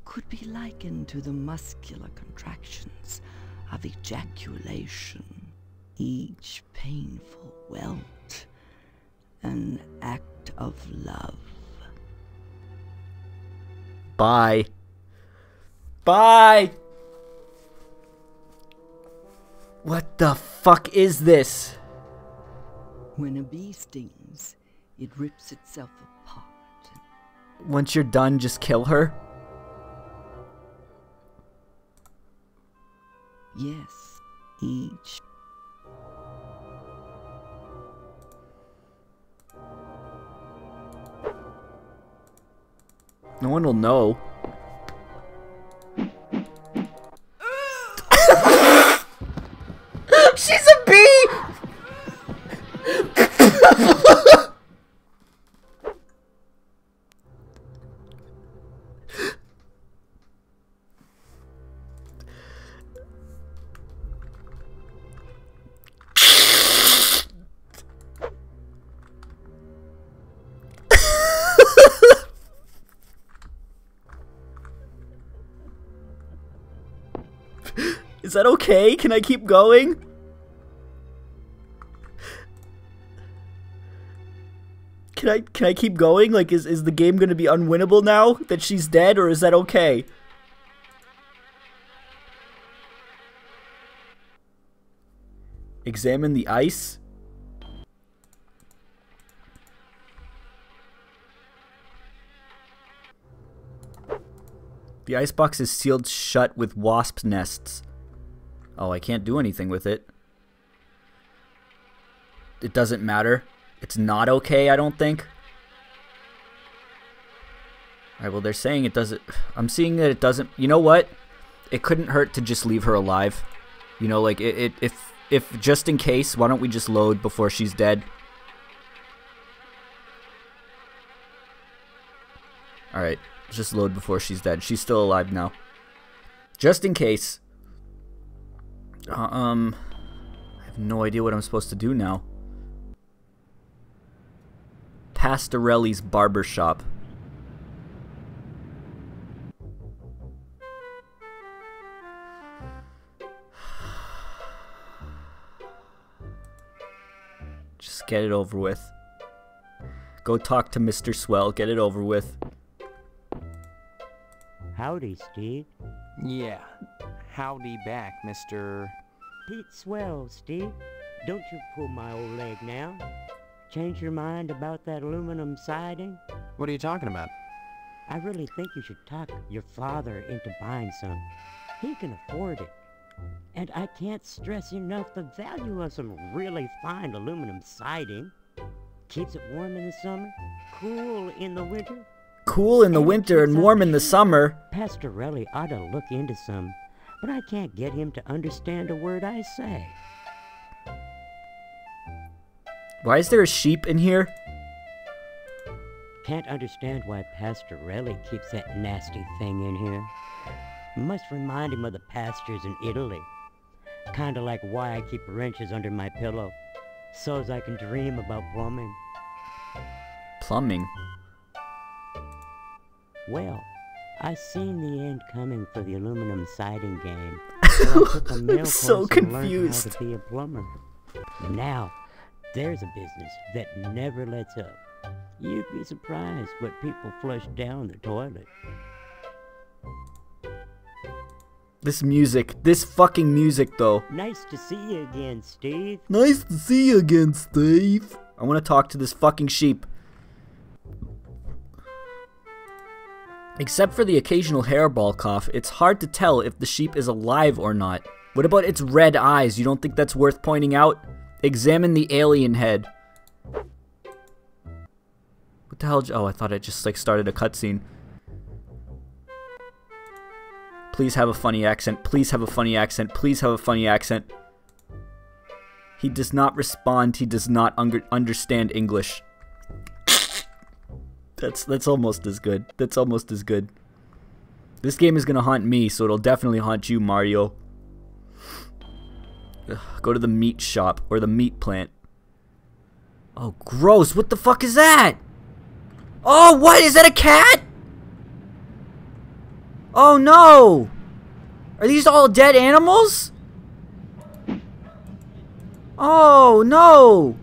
could be likened to the muscular contractions of ejaculation. Each painful welt, an act of love. Bye. Bye! What the fuck is this? When a bee stings, it rips itself apart. Once you're done, just kill her? Yes, each. No one will know. That okay? Can I keep going? Can I can I keep going? Like is is the game going to be unwinnable now that she's dead or is that okay? Examine the ice? The icebox is sealed shut with wasp nests. Oh, I can't do anything with it. it doesn't matter. It's not okay, I don't think. Alright, well, they're saying it doesn't... I'm seeing that it doesn't... You know what? It couldn't hurt to just leave her alive. You know, like, it, it if if just in case, why don't we just load before she's dead? Alright, just load before she's dead. She's still alive now. Just in case. Uh, um, I have no idea what I'm supposed to do now. Pastorelli's barber shop. Just get it over with. Go talk to Mr. Swell. Get it over with. Howdy, Steve. Yeah. Howdy back, Mr. Pete Swell, Steve. Don't you pull my old leg now. Change your mind about that aluminum siding? What are you talking about? I really think you should talk your father into buying some. He can afford it. And I can't stress enough the value of some really fine aluminum siding. Keeps it warm in the summer, cool in the winter. Cool in the winter and warm in the summer. Pastorelli ought to look into some, but I can't get him to understand a word I say. Why is there a sheep in here? Can't understand why Pastorelli keeps that nasty thing in here. Must remind him of the pastures in Italy. Kinda like why I keep wrenches under my pillow, so's I can dream about plumbing. Plumbing? Well, I seen the end coming for the aluminum siding game. So I took a mail so course and learned how confused. to be a plumber. Now, there's a business that never lets up. You'd be surprised what people flush down the toilet. This music. This fucking music, though. Nice to see you again, Steve. Nice to see you again, Steve. I want to talk to this fucking sheep. Except for the occasional hairball cough, it's hard to tell if the sheep is alive or not. What about its red eyes? You don't think that's worth pointing out? Examine the alien head. What the hell? Oh, I thought it just like started a cutscene. Please have a funny accent. Please have a funny accent. Please have a funny accent. He does not respond. He does not under understand English. That's that's almost as good. That's almost as good. This game is gonna haunt me, so it'll definitely haunt you, Mario. Ugh, go to the meat shop or the meat plant. Oh, gross! What the fuck is that? Oh, what is that? A cat? Oh no! Are these all dead animals? Oh no!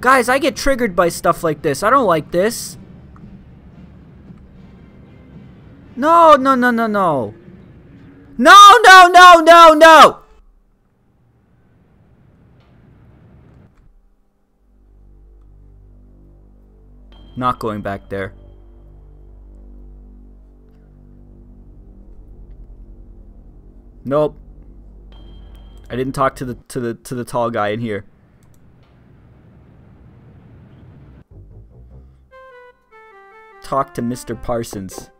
Guys, I get triggered by stuff like this. I don't like this. No, no, no, no, no. No, no, no, no, no! Not going back there. Nope. I didn't talk to the to the to the tall guy in here. Talk to Mr. Parsons.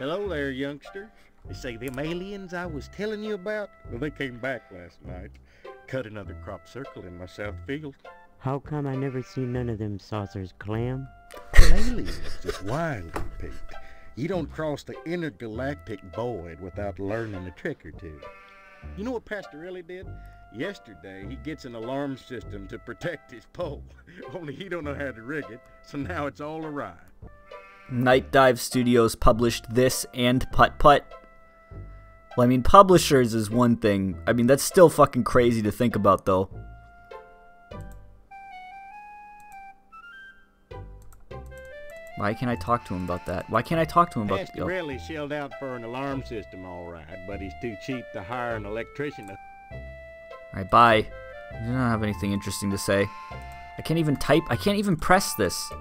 Hello there, youngster. They say them aliens I was telling you about, well, they came back last night. Cut another crop circle in my south field. How come I never seen none of them saucers Clem? Aliens is wild, Pete. You don't cross the intergalactic void without learning a trick or two. You know what Pastor Pastorelli did? Yesterday, he gets an alarm system to protect his pole. Only he don't know how to rig it, so now it's all awry. Nightdive Studios published this and Putt Putt. Well, I mean, publishers is one thing. I mean, that's still fucking crazy to think about, though. Why can't I talk to him about that? Why can't I talk to him about yo, oh. really shelled out for an alarm system, all right, but he's too cheap to hire an electrician to Alright, bye. I don't have anything interesting to say. I can't even type. I can't even press this.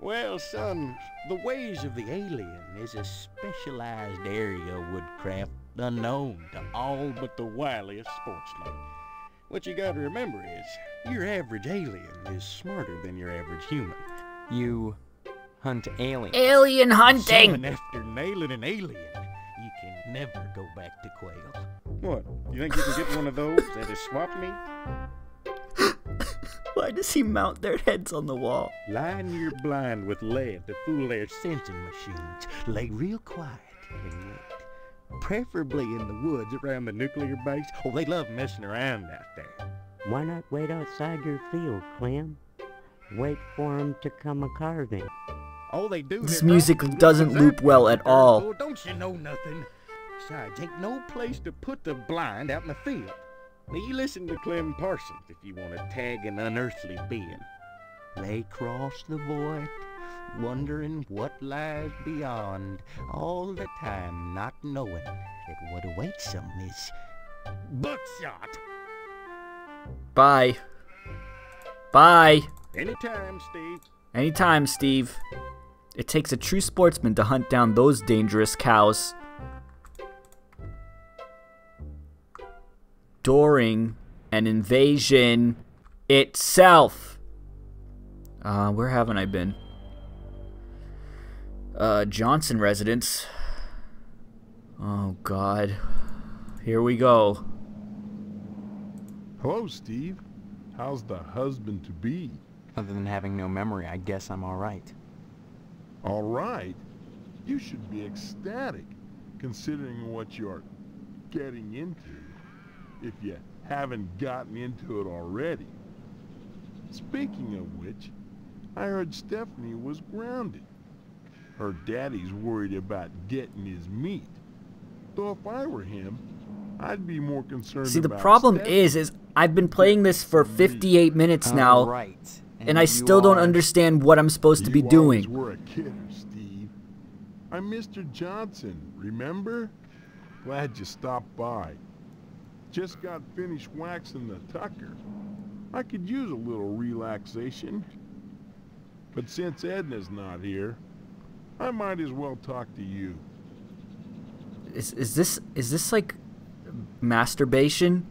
Well, son, the ways of the alien is a specialized area of woodcraft unknown to all but the wiliest sportsmen. What you gotta remember is, your average alien is smarter than your average human. You hunt aliens. Alien hunting! and after nailing an alien, you can never go back to quail. What? You think you can get one of those that has swapped me? Why does he mount their heads on the wall? Line your blind with lead to fool their sensing machines. Lay real quiet and wait. Preferably in the woods around the nuclear base. Oh, they love messing around out there. Why not wait outside your field, Clem? Wait for 'em to come a carving. All they do This music now is doesn't loop loop well at all. Oh, don't you know nothing? Besides, ain't no place to put the blind out in the field. Now, you listen to Clem Parsons if you want to tag an unearthly being. They cross the void, wondering what lies beyond, all the time not knowing that what awaits them is buckshot. Bye. Bye. Anytime, Steve. Anytime, Steve. It takes a true sportsman to hunt down those dangerous cows. During an invasion itself. Uh, where haven't I been? Uh, Johnson residence. Oh, God. Here we go. Hello, Steve. How's the husband to be? Other than having no memory, I guess I'm alright. All right. You should be ecstatic, considering what you're getting into, if you haven't gotten into it already. Speaking of which, I heard Stephanie was grounded. Her daddy's worried about getting his meat. Though if I were him, I'd be more concerned See, the problem Stephanie. is, is I've been playing this for 58 minutes now, Alright. and I you still don't understand what I'm supposed to be You doing. were a kidder, Steve. I'm Mr. Johnson, remember? Glad you stopped by. Just got finished waxing the tucker. I could use a little relaxation. But since Edna's not here, I might as well talk to you. Is is this is this like masturbation?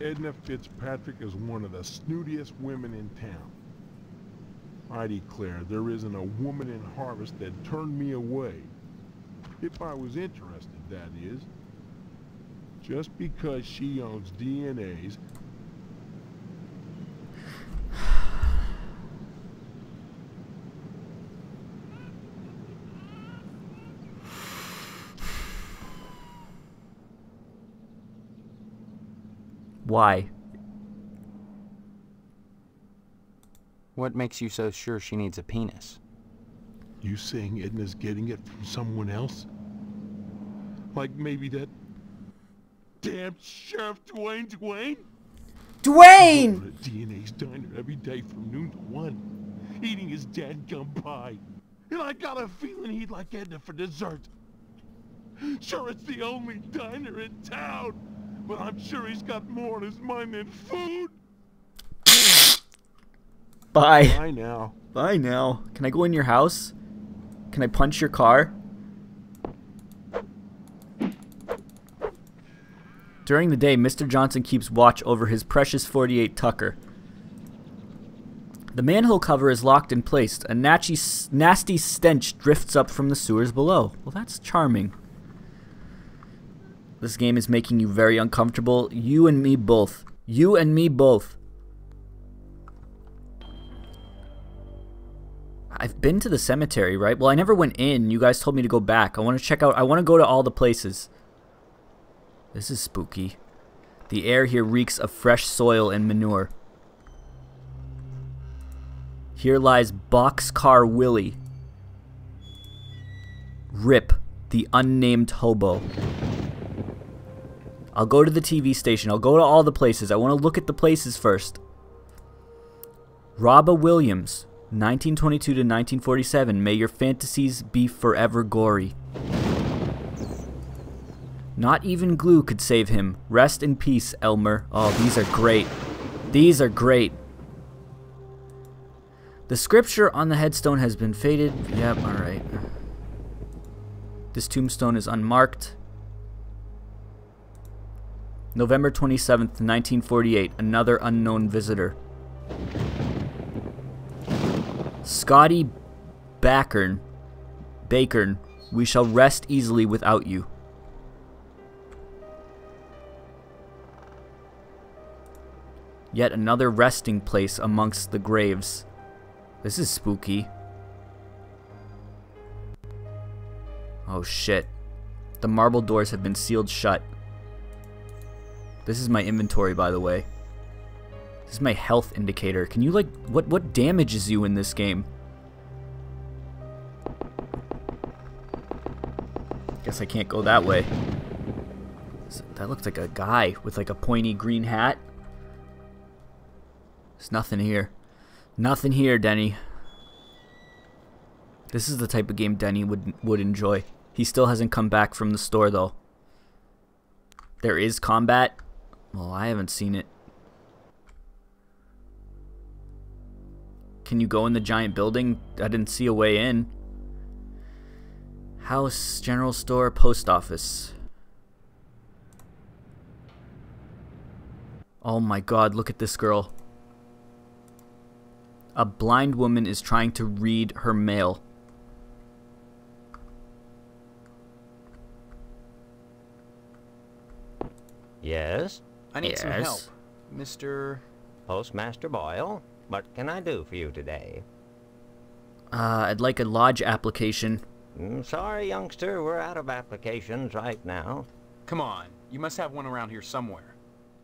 Edna Fitzpatrick is one of the snootiest women in town. I declare there isn't a woman in Harvest that turned me away. If I was interested, that is. Just because she owns Edna's Why? What makes you so sure she needs a penis? You saying Edna's getting it from someone else? Like maybe that damn Sheriff Dwayne Dwayne? Dwayne! Edna's diner every day from noon to one, eating his dad gum pie. And I got a feeling he'd like Edna for dessert. Sure, it's the only diner in town, but I'm sure he's got more on his mind than food. Bye. Bye now. Bye now. Can I go in your house? Can I punch your car? During the day, Mr. Johnson keeps watch over his precious 48 Tucker. The manhole cover is locked in place. A nasty, nasty stench drifts up from the sewers below. Well, that's charming. This game is making you very uncomfortable. You and me both. You and me both. I've been to the cemetery, right? Well, I never went in. You guys told me to go back. I want to check out. I want to go to all the places. This is spooky. The air here reeks of fresh soil and manure. Here lies Boxcar Willie. Rip, the unnamed hobo. I'll go to the TV station. I'll go to all the places. I want to look at the places first. Robba Williams, 1922 to 1947. May your fantasies be forever gory. Not even glue could save him. Rest in peace, Elmer. Oh, these are great. These are great. The scripture on the headstone has been faded. Yep, alright. This tombstone is unmarked. November 27th, 1948. Another unknown visitor. Scotty Backern. Bakern, We shall rest easily without you. Yet another resting place amongst the graves. This is spooky. Oh shit. The marble doors have been sealed shut. This is my inventory, by the way. This is my health indicator. Can you, like, what, what damages you in this game? Guess I can't go that way. That looks like a guy with, like, a pointy green hat. There's nothing here. Nothing here, Denny. This is the type of game Denny would would enjoy. He still hasn't come back from the store though. There is combat. Well, I haven't seen it. Can you go in the giant building? I didn't see a way in. House, general store, post office. Oh my god, look at this girl. A blind woman is trying to read her mail. Yes? I need some help. Mr. Postmaster Boyle, what can I do for you today? Uh, I'd like a lodge application. Mm, sorry, youngster, we're out of applications right now. Come on, you must have one around here somewhere.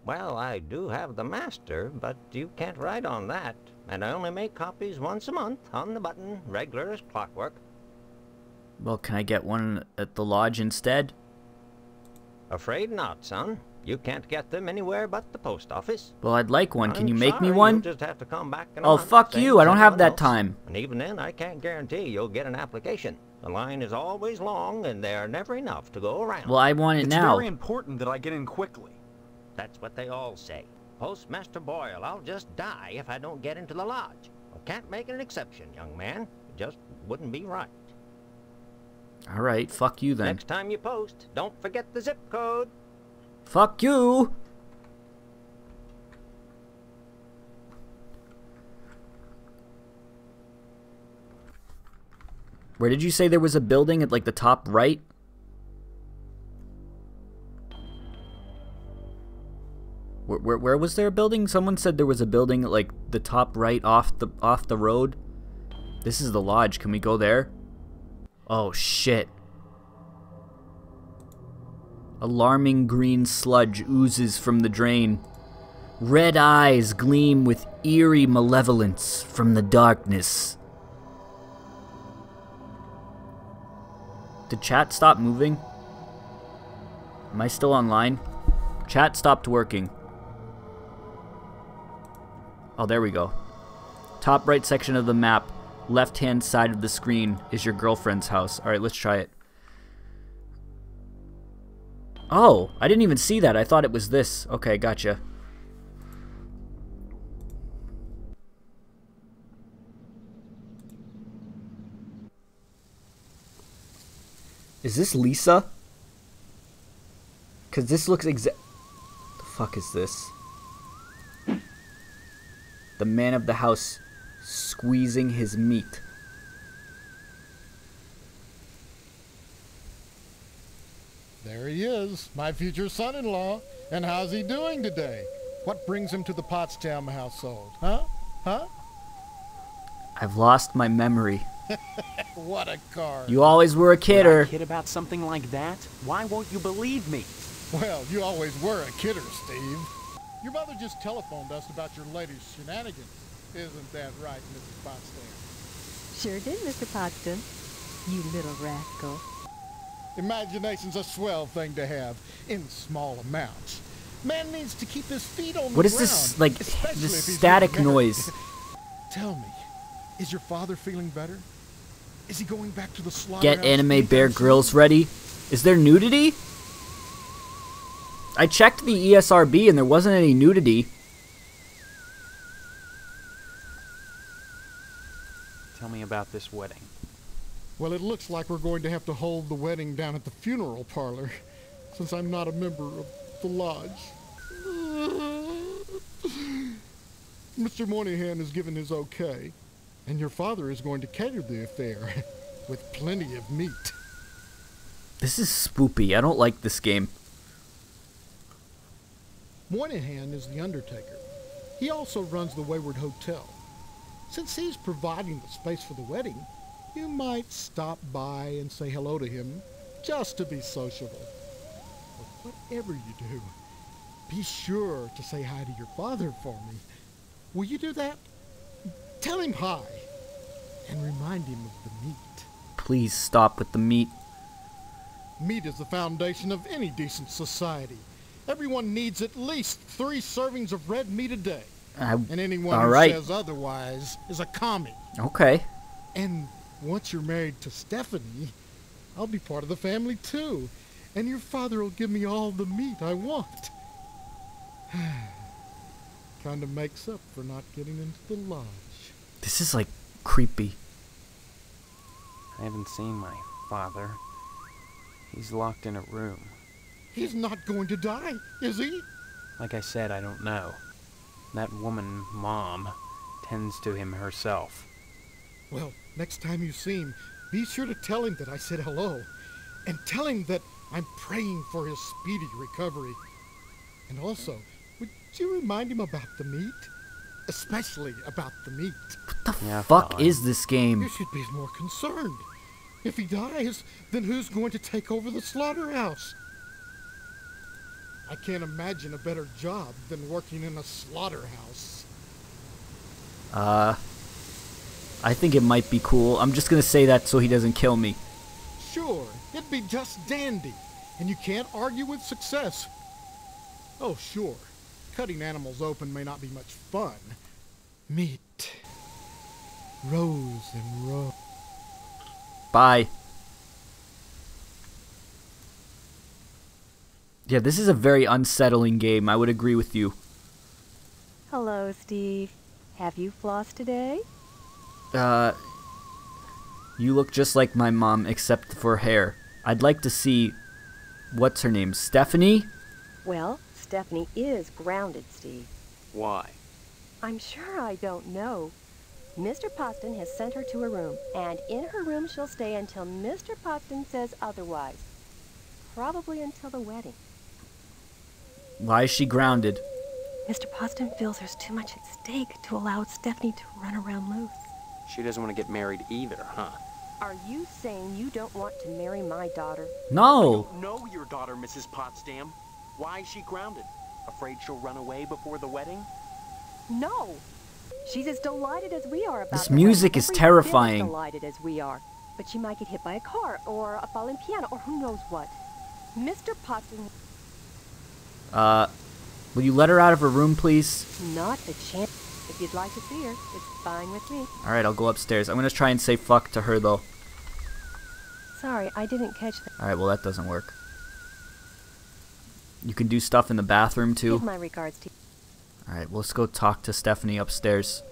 Well, I do have the master, but you can't write on that. And I only make copies once a month, on the button, regular as clockwork. Well, can I get one at the lodge instead? Afraid not, son. You can't get them anywhere but the post office. Well, I'd like one. Can I'm you make sorry, me one? Just have to come back Oh, month, fuck you. I don't have that else. time. And even then, I can't guarantee you'll get an application. The line is always long, and there are never enough to go around. Well, I want it it's now. very important that I get in quickly. That's what they all say. Postmaster Boyle, I'll just die if I don't get into the lodge. I can't make an exception, young man. It just wouldn't be right. Alright, fuck you then. Next time you post, don't forget the zip code. Fuck you! Where did you say there was a building at like the top right? Where, where, where was there a building? Someone said there was a building like the top right off the off the road. This is the lodge. Can we go there? Oh shit. Alarming green sludge oozes from the drain. Red eyes gleam with eerie malevolence from the darkness. Did chat stop moving? Am I still online? Chat stopped working. Oh, there we go. Top right section of the map, left hand side of the screen is your girlfriend's house. Alright, let's try it. Oh, I didn't even see that. I thought it was this. Okay, gotcha. Is this Lisa? Cause this looks exact. The fuck is this? The man of the house squeezing his meat. There he is, my future son-in-law. And how's he doing today? What brings him to the Potsdam household? Huh? Huh? I've lost my memory. what a card. You always were a Would I kidder. kid about something like that? Why won't you believe me? Well, you always were a kidder, Steve. Your mother just telephoned us about your latest shenanigans. Isn't that right, Mrs. Potsdam? Sure did, Mr. Potsdam. You little rascal. Imagination's a swell thing to have, in small amounts. Man needs to keep his feet on the What is ground. this, like, especially this static noise? Tell me, is your father feeling better? Is he going back to the slaughterhouse? Get anime anytime Bear soon? Grylls ready. Is there nudity? I checked the ESRB and there wasn't any nudity. Tell me about this wedding. Well, it looks like we're going to have to hold the wedding down at the funeral parlor, since I'm not a member of the lodge. Mr. Moynihan has given his okay, and your father is going to cater the affair with plenty of meat. This is spoopy. I don't like this game. Moynihan is the undertaker. He also runs the Wayward Hotel. Since he's providing the space for the wedding, you might stop by and say hello to him just to be sociable. But whatever you do, be sure to say hi to your father for me. Will you do that? Tell him hi and remind him of the meat. Please stop with the meat. Meat is the foundation of any decent society. Everyone needs at least three servings of red meat a day. I, and anyone all who right. says otherwise is a commie. Okay. And once you're married to Stephanie, I'll be part of the family too. And your father will give me all the meat I want. kind of makes up for not getting into the lodge. This is like creepy. I haven't seen my father. He's locked in a room. He's not going to die, is he? Like I said, I don't know. That woman, Mom, tends to him herself. Well, next time you see him, be sure to tell him that I said hello. And tell him that I'm praying for his speedy recovery. And also, would you remind him about the meat? Especially about the meat. What the Yeah, fuck fine. is this game? You should be more concerned. If he dies, then who's going to take over the slaughterhouse? I can't imagine a better job than working in a slaughterhouse. Uh, I think it might be cool. I'm just gonna say that so he doesn't kill me. Sure, it'd be just dandy, and you can't argue with success. Oh, sure, cutting animals open may not be much fun. Meat. Rows and rows. Bye. Yeah, this is a very unsettling game. I would agree with you. Hello, Steve. Have you flossed today? Uh, you look just like my mom, except for hair. I'd like to see. What's her name? Stephanie? Well, Stephanie is grounded, Steve. Why? I'm sure I don't know. Mr. Potsdam has sent her to her room, and in her room she'll stay until Mr. Potsdam says otherwise. Probably until the wedding. Why is she grounded? Mr. Potsdam feels there's too much at stake to allow Stephanie to run around loose. She doesn't want to get married either, huh? Are you saying you don't want to marry my daughter? No! Know your daughter, Mrs. Potsdam. Why is she grounded? Afraid she'll run away before the wedding? No! She's as delighted as we are about This music is every as terrifying. delighted as we are. But she might get hit by a car, or a falling piano, or who knows what. Mr. Potsdam, Uh, will you let her out of her room, please? not a chance. If you'd like to see her, it's fine with me. Alright, I'll go upstairs. I'm gonna try and say fuck to her, though. Sorry, I didn't catch that. Alright, well, that doesn't work. You can do stuff in the bathroom, too. Give my regards to Alright, well, let's go talk to Stephanie upstairs.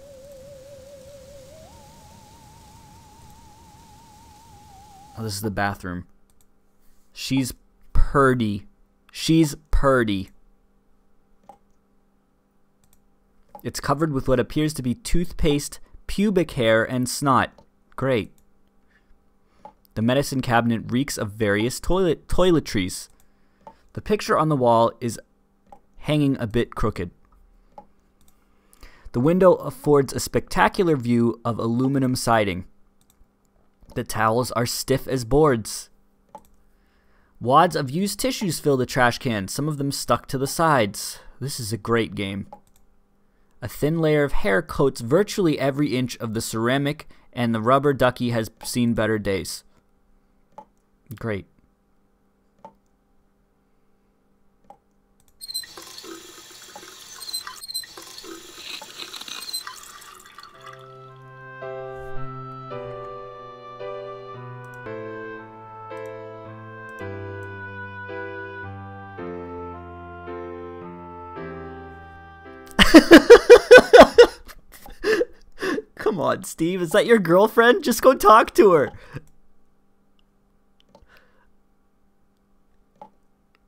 Oh, this is the bathroom. She's purdy. She's purdy. It's covered with what appears to be toothpaste, pubic hair, and snot. Great. The medicine cabinet reeks of various toilet toiletries. The picture on the wall is hanging a bit crooked. The window affords a spectacular view of aluminum siding. The towels are stiff as boards. Wads of used tissues fill the trash can, some of them stuck to the sides. This is a great game. A thin layer of hair coats virtually every inch of the ceramic, and the rubber ducky has seen better days. Great. On, Steve. Is that your girlfriend? Just go talk to her.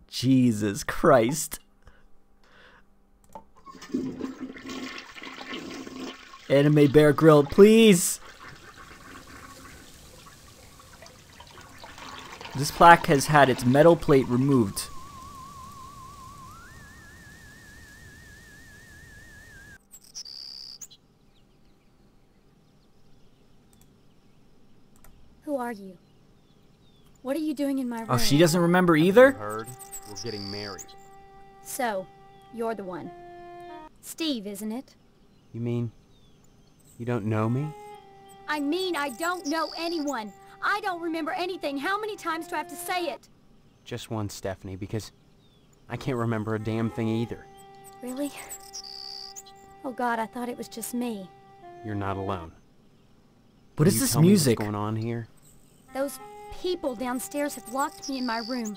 Jesus Christ. Anime Bear Grill, please. This plaque has had its metal plate removed. Who are you? What are you doing in my room? Oh, she doesn't remember either? Heard? We're getting married. So, you're the one. Steve, isn't it? You mean you don't know me? I mean, I don't know anyone. I don't remember anything. How many times do I have to say it? Just one, Stephanie, because I can't remember a damn thing either. Really? Oh god, I thought it was just me. You're not alone. What Can is this tell what's music? going on here? Those people downstairs have locked me in my room.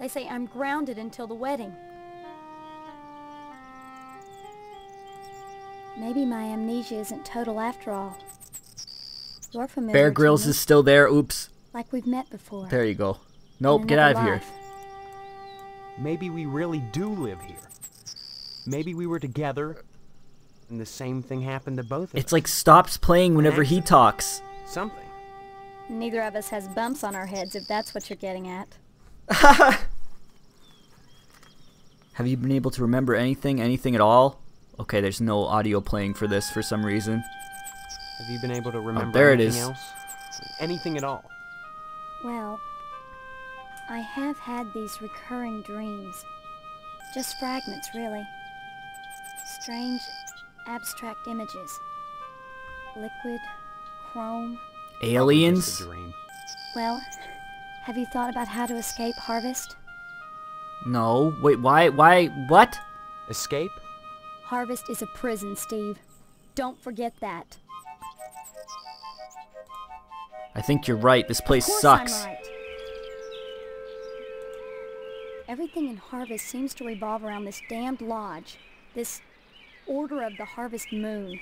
They say I'm grounded until the wedding. Maybe my amnesia isn't total after all. You're familiar Bear to Grylls is still there. Oops. like we've met before. There you go. Nope, get out of another here. Maybe we really do live here. Maybe we were together, and the same thing happened to both of us. It's like stops playing whenever he talks. Something. Neither of us has bumps on our heads, if that's what you're getting at. Have you been able to remember anything, anything at all? Okay, there's no audio playing for this for some reason. Have you been able to oh, remember Oh, there it anything is. else? Anything at all? Well, I have had these recurring dreams. Just fragments, really. Strange, abstract images. Liquid, chrome. Aliens? Dream. Well, have you thought about how to escape Harvest? No. Wait, why? Why? What? Escape? Harvest is a prison, Steve. Don't forget that. I think you're right. This place Of course sucks. I'm right. Everything in Harvest seems to revolve around this damned lodge, this Order of the Harvest Moon.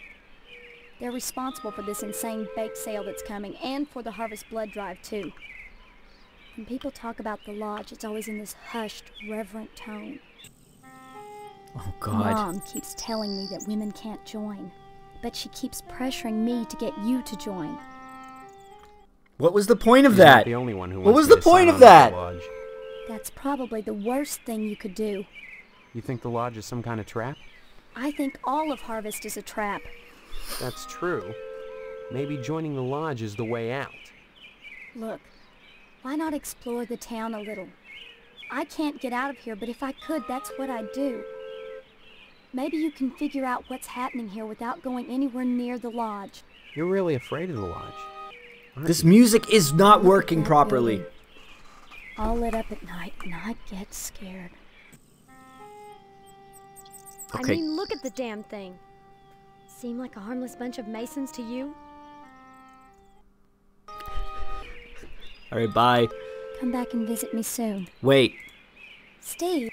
They're responsible for this insane bake sale that's coming, and for the Harvest Blood Drive, too. When people talk about the lodge, it's always in this hushed, reverent tone. Oh God. Mom keeps telling me that women can't join, but she keeps pressuring me to get you to join. What was the point of that? the only one who what was the point of that? lodge. That's probably the worst thing you could do. You think the lodge is some kind of trap? I think all of Harvest is a trap. That's true. Maybe joining the lodge is the way out. Look, why not explore the town a little? I can't get out of here, but if I could, that's what I'd do. Maybe you can figure out what's happening here without going anywhere near the lodge. You're really afraid of the lodge. This you? music is not working properly. All lit up at night, and I get scared. Okay. I mean, look at the damn thing. Seem like a harmless bunch of masons to you? All right, bye. Come back and visit me soon. Wait. Steve!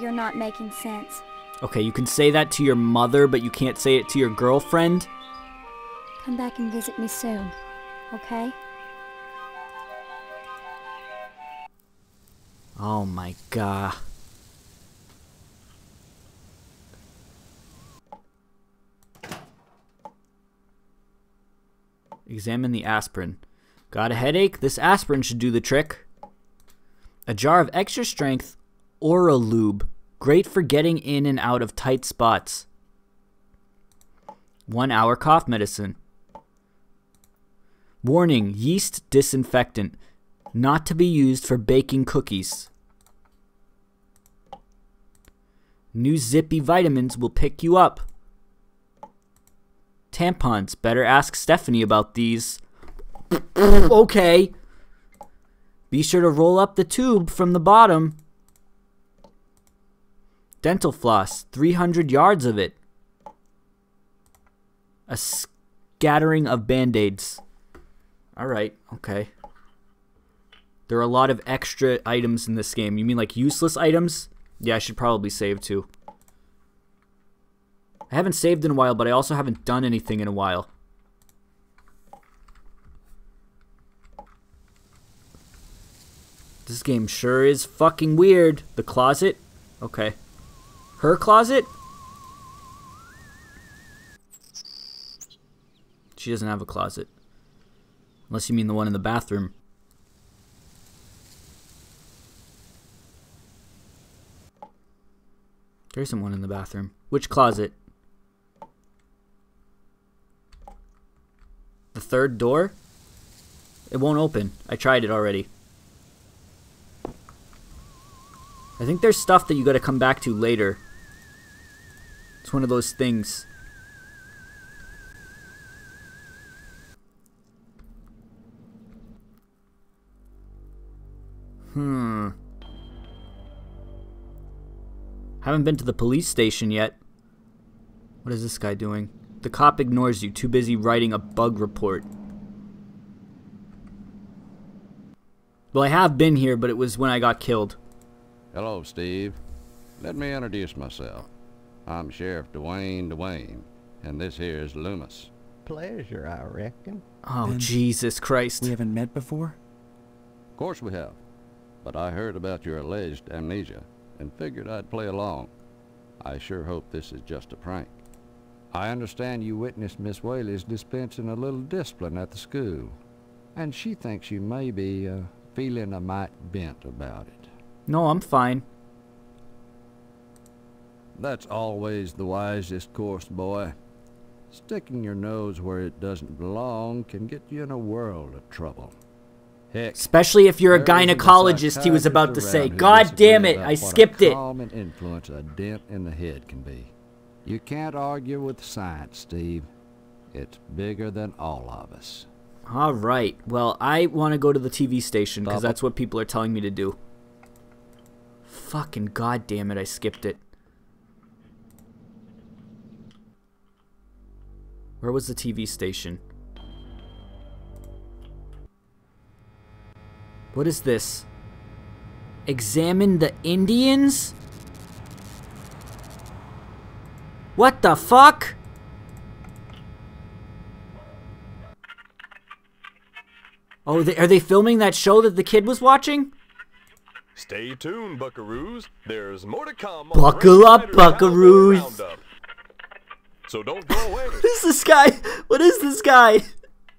You're not making sense. Okay, you can say that to your mother, but you can't say it to your girlfriend. Come back and visit me soon, okay? Oh my god. Examine the aspirin. Got a headache? This aspirin should do the trick. A jar of extra strength Aura Lube. Great for getting in and out of tight spots. One hour cough medicine. Warning yeast disinfectant. Not to be used for baking cookies. New zippy vitamins will pick you up. Tampons. Better ask Stephanie about these. okay. Be sure to roll up the tube from the bottom. Dental floss. 300 yards of it. A scattering of band aids. Alright, okay. There are a lot of extra items in this game. You mean like useless items? Yeah, I should probably save too. I haven't saved in a while, but I also haven't done anything in a while. This game sure is fucking weird. The closet? Okay. Her closet? She doesn't have a closet. Unless you mean the one in the bathroom. There isn't one in the bathroom. Which closet? The third door? It won't open. I tried it already. I think there's stuff that you gotta come back to later. It's one of those things. Hmm. Haven't been to the police station yet. What is this guy doing? The cop ignores you, too busy writing a bug report. Well, I have been here, but it was when I got killed. Hello, Steve. Let me introduce myself. I'm Sheriff Dwayne Dwayne, and this here is Loomis. Pleasure, I reckon. Oh, Then Jesus Christ. We haven't met before? Of course we have. But I heard about your alleged amnesia and figured I'd play along. I sure hope this is just a prank. I understand you witnessed Miss Whaley's dispensing a little discipline at the school, and she thinks you may be uh, feeling a mite bent about it. No, I'm fine. That's always the wisest course, boy. Sticking your nose where it doesn't belong can get you in a world of trouble. Heck, Especially if you're a gynecologist, he was about to say. God damn it, I skipped it. calming influence a dent in the head can be. You can't argue with science, Steve. It's bigger than all of us. All right. Well, I want to go to the TV station because that's what people are telling me to do. Fucking goddamn it, I skipped it. Where was the TV station? What is this? Examine the Indians? What the fuck? Oh, they, are they filming that show that the kid was watching? Stay tuned, buckaroos. There's more to come. Buckle up, buckaroos. So don't go away. What is this guy? What is this guy?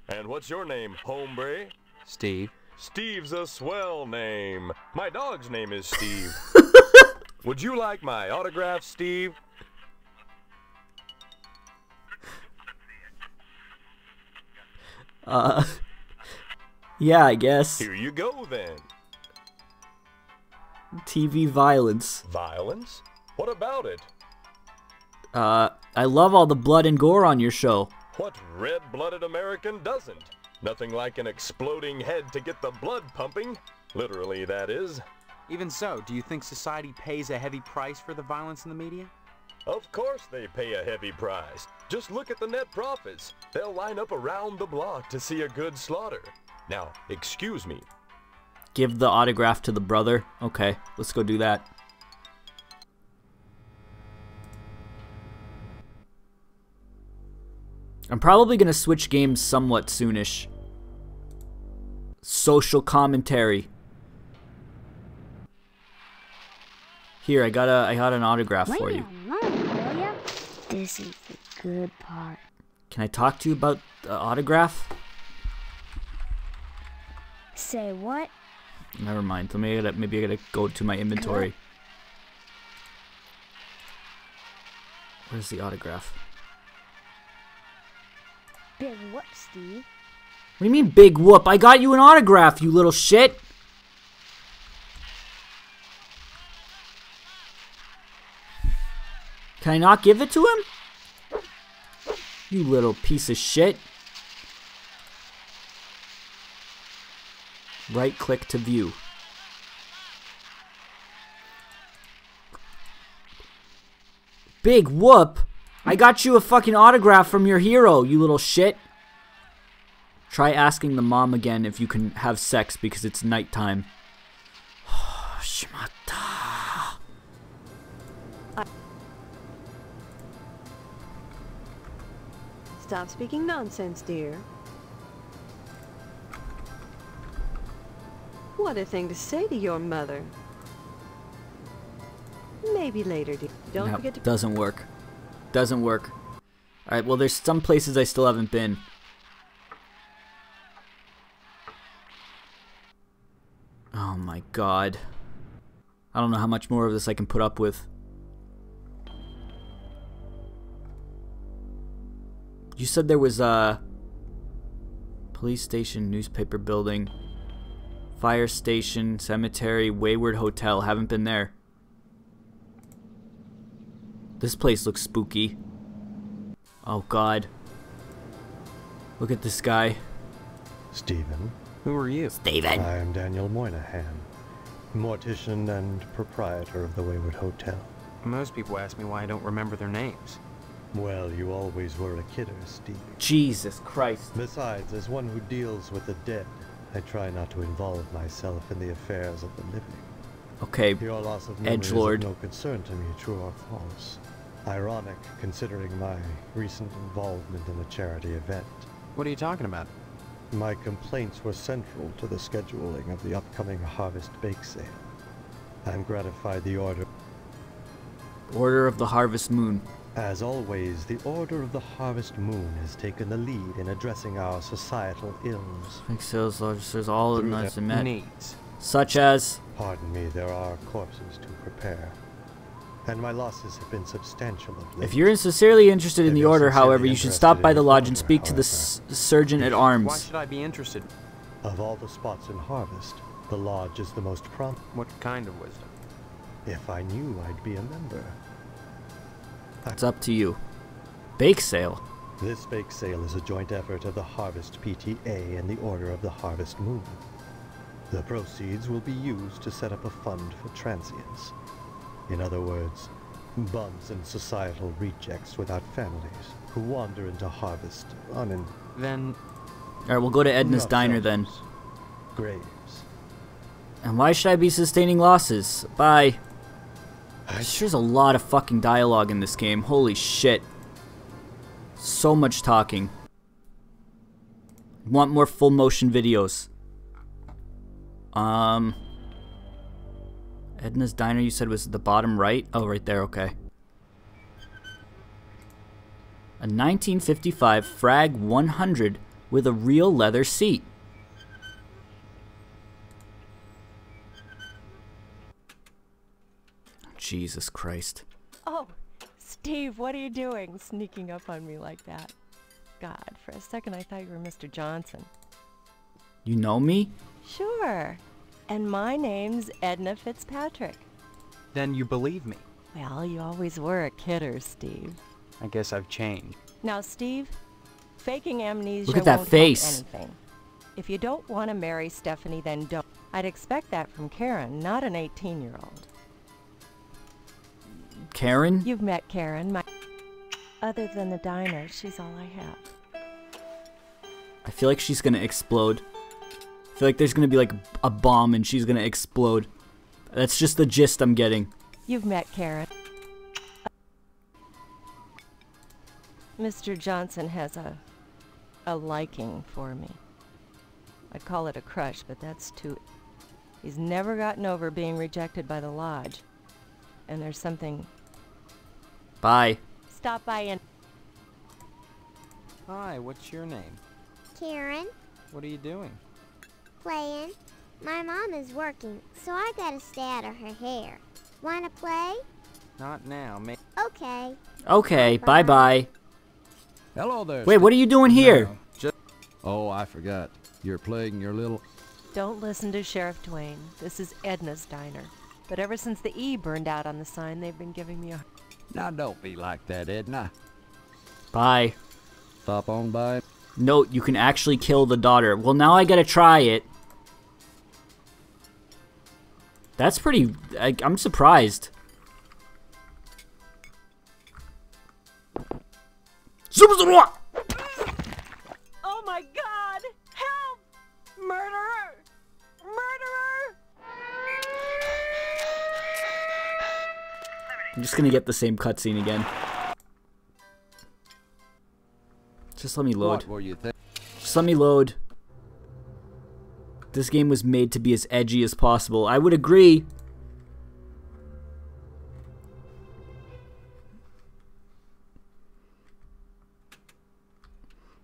and what's your name, hombre? Steve. Steve's a swell name. My dog's name is Steve. Would you like my autograph, Steve? Uh, yeah, I guess. Here you go then. TV violence. Violence? What about it? Uh, I love all the blood and gore on your show. What red-blooded American doesn't? Nothing like an exploding head to get the blood pumping. Literally, that is. Even so, do you think society pays a heavy price for the violence in the media? Of course they pay a heavy price. Just look at the net profits. They'll line up around the block to see a good slaughter. Now, excuse me. Give the autograph to the brother. Okay, let's go do that. I'm probably gonna switch games somewhat soonish. Social commentary. Here, I got a I got an autograph for you. This is the good part. Can I talk to you about the autograph? Say what? Never mind. Let me gotta, maybe I gotta go to my inventory. Where's the autograph? Big whoop, Steve. What do you mean, big whoop? I got you an autograph, you little shit. Can I not give it to him? You little piece of shit. Right click to view. Big whoop? I got you a fucking autograph from your hero, you little shit. Try asking the mom again if you can have sex because it's nighttime. Shimata. Stop speaking nonsense, dear. What a thing to say to your mother. Maybe later, dear. Don't Nope, forget to... doesn't work. Doesn't work. Alright, well there's some places I still haven't been. Oh my god. I don't know how much more of this I can put up with. You said there was a police station, newspaper building, fire station, cemetery, Wayward Hotel. Haven't been there. This place looks spooky. Oh god. Look at this guy. Stephen. Who are you? Steven. I am Daniel Moynihan, mortician and proprietor of the Wayward Hotel. Most people ask me why I don't remember their names. Well, you always were a kidder, Steve. Jesus Christ. Besides, as one who deals with the dead, I try not to involve myself in the affairs of the living. Okay, Your loss of memory is no concern to me, true or false. Ironic, considering my recent involvement in a charity event. What are you talking about? My complaints were central to the scheduling of the upcoming Harvest Bake Sale. I'm gratified the order. Order of the Harvest Moon. As always, the Order of the Harvest Moon has taken the lead in addressing our societal ills. Think sales officers all Through nice and met. Needs. Such as Pardon me, there are corpses to prepare. And my losses have been substantial of late. If you're sincerely interested in the order, however, you should stop by the the lodge and order, speak to the s- surgeon at Arms. Why should I be interested? Of all the spots in Harvest, the lodge is the most prompt. What kind of wisdom? If I knew, I'd be a member. It's up to you. Bake sale. This bake sale is a joint effort of the Harvest PTA and the Order of the Harvest Moon. The proceeds will be used to set up a fund for transients. In other words, bums and societal rejects without families who wander into Harvest on an Then Alright, we'll go to Edna's Diner then. graves. And why should I be sustaining losses? Bye. There's a lot of fucking dialogue in this game. Holy shit. So much talking. Want more full motion videos. Um. Edna's Diner, you said was the bottom right? Oh, right there, okay. A 1955 Frag 100 with a real leather seat. Jesus Christ. Oh, Steve, what are you doing sneaking up on me like that? God, for a second I thought you were Mr. Johnson. You know me? Sure. And my name's Edna Fitzpatrick. then you believe me. Well, you always were a kidder, Steve. I guess I've changed. Now, Steve, faking amnesia Look at that won't help face. anything. If you don't want to marry Stephanie, then don't. I'd expect that from Karen, not an 18-year-old. Karen? You've met Karen, my... Other than the diner, she's all I have. I feel like she's gonna explode. I feel like there's gonna be like a bomb and she's gonna explode. That's just the gist I'm getting. You've met Karen. Mr. Johnson has a a liking for me. I'd call it a crush, but that's too He's never gotten over being rejected by the lodge. And there's something Bye. Stop by and Hi, what's your name? Karen, What are you doing? playing. My mom is working, so I gotta stay out of her hair. Wanna play? Not now. May- Okay. Okay, bye bye. Hello there. Wait, what are you doing here? Oh, I forgot. You're playing your little. Don't listen to Sheriff Dwayne. This is Edna's diner. But ever since the E burned out on the sign, they've been giving me a Now don't be like that, Edna. Bye. Stop on by. Note, you can actually kill the daughter. Well, now I gotta try it. That's pretty. I, I'm surprised. Zoom, zoom, I'm just gonna get the same cutscene again. Just let me load. What were you? Just let me load. This game was made to be as edgy as possible. I would agree.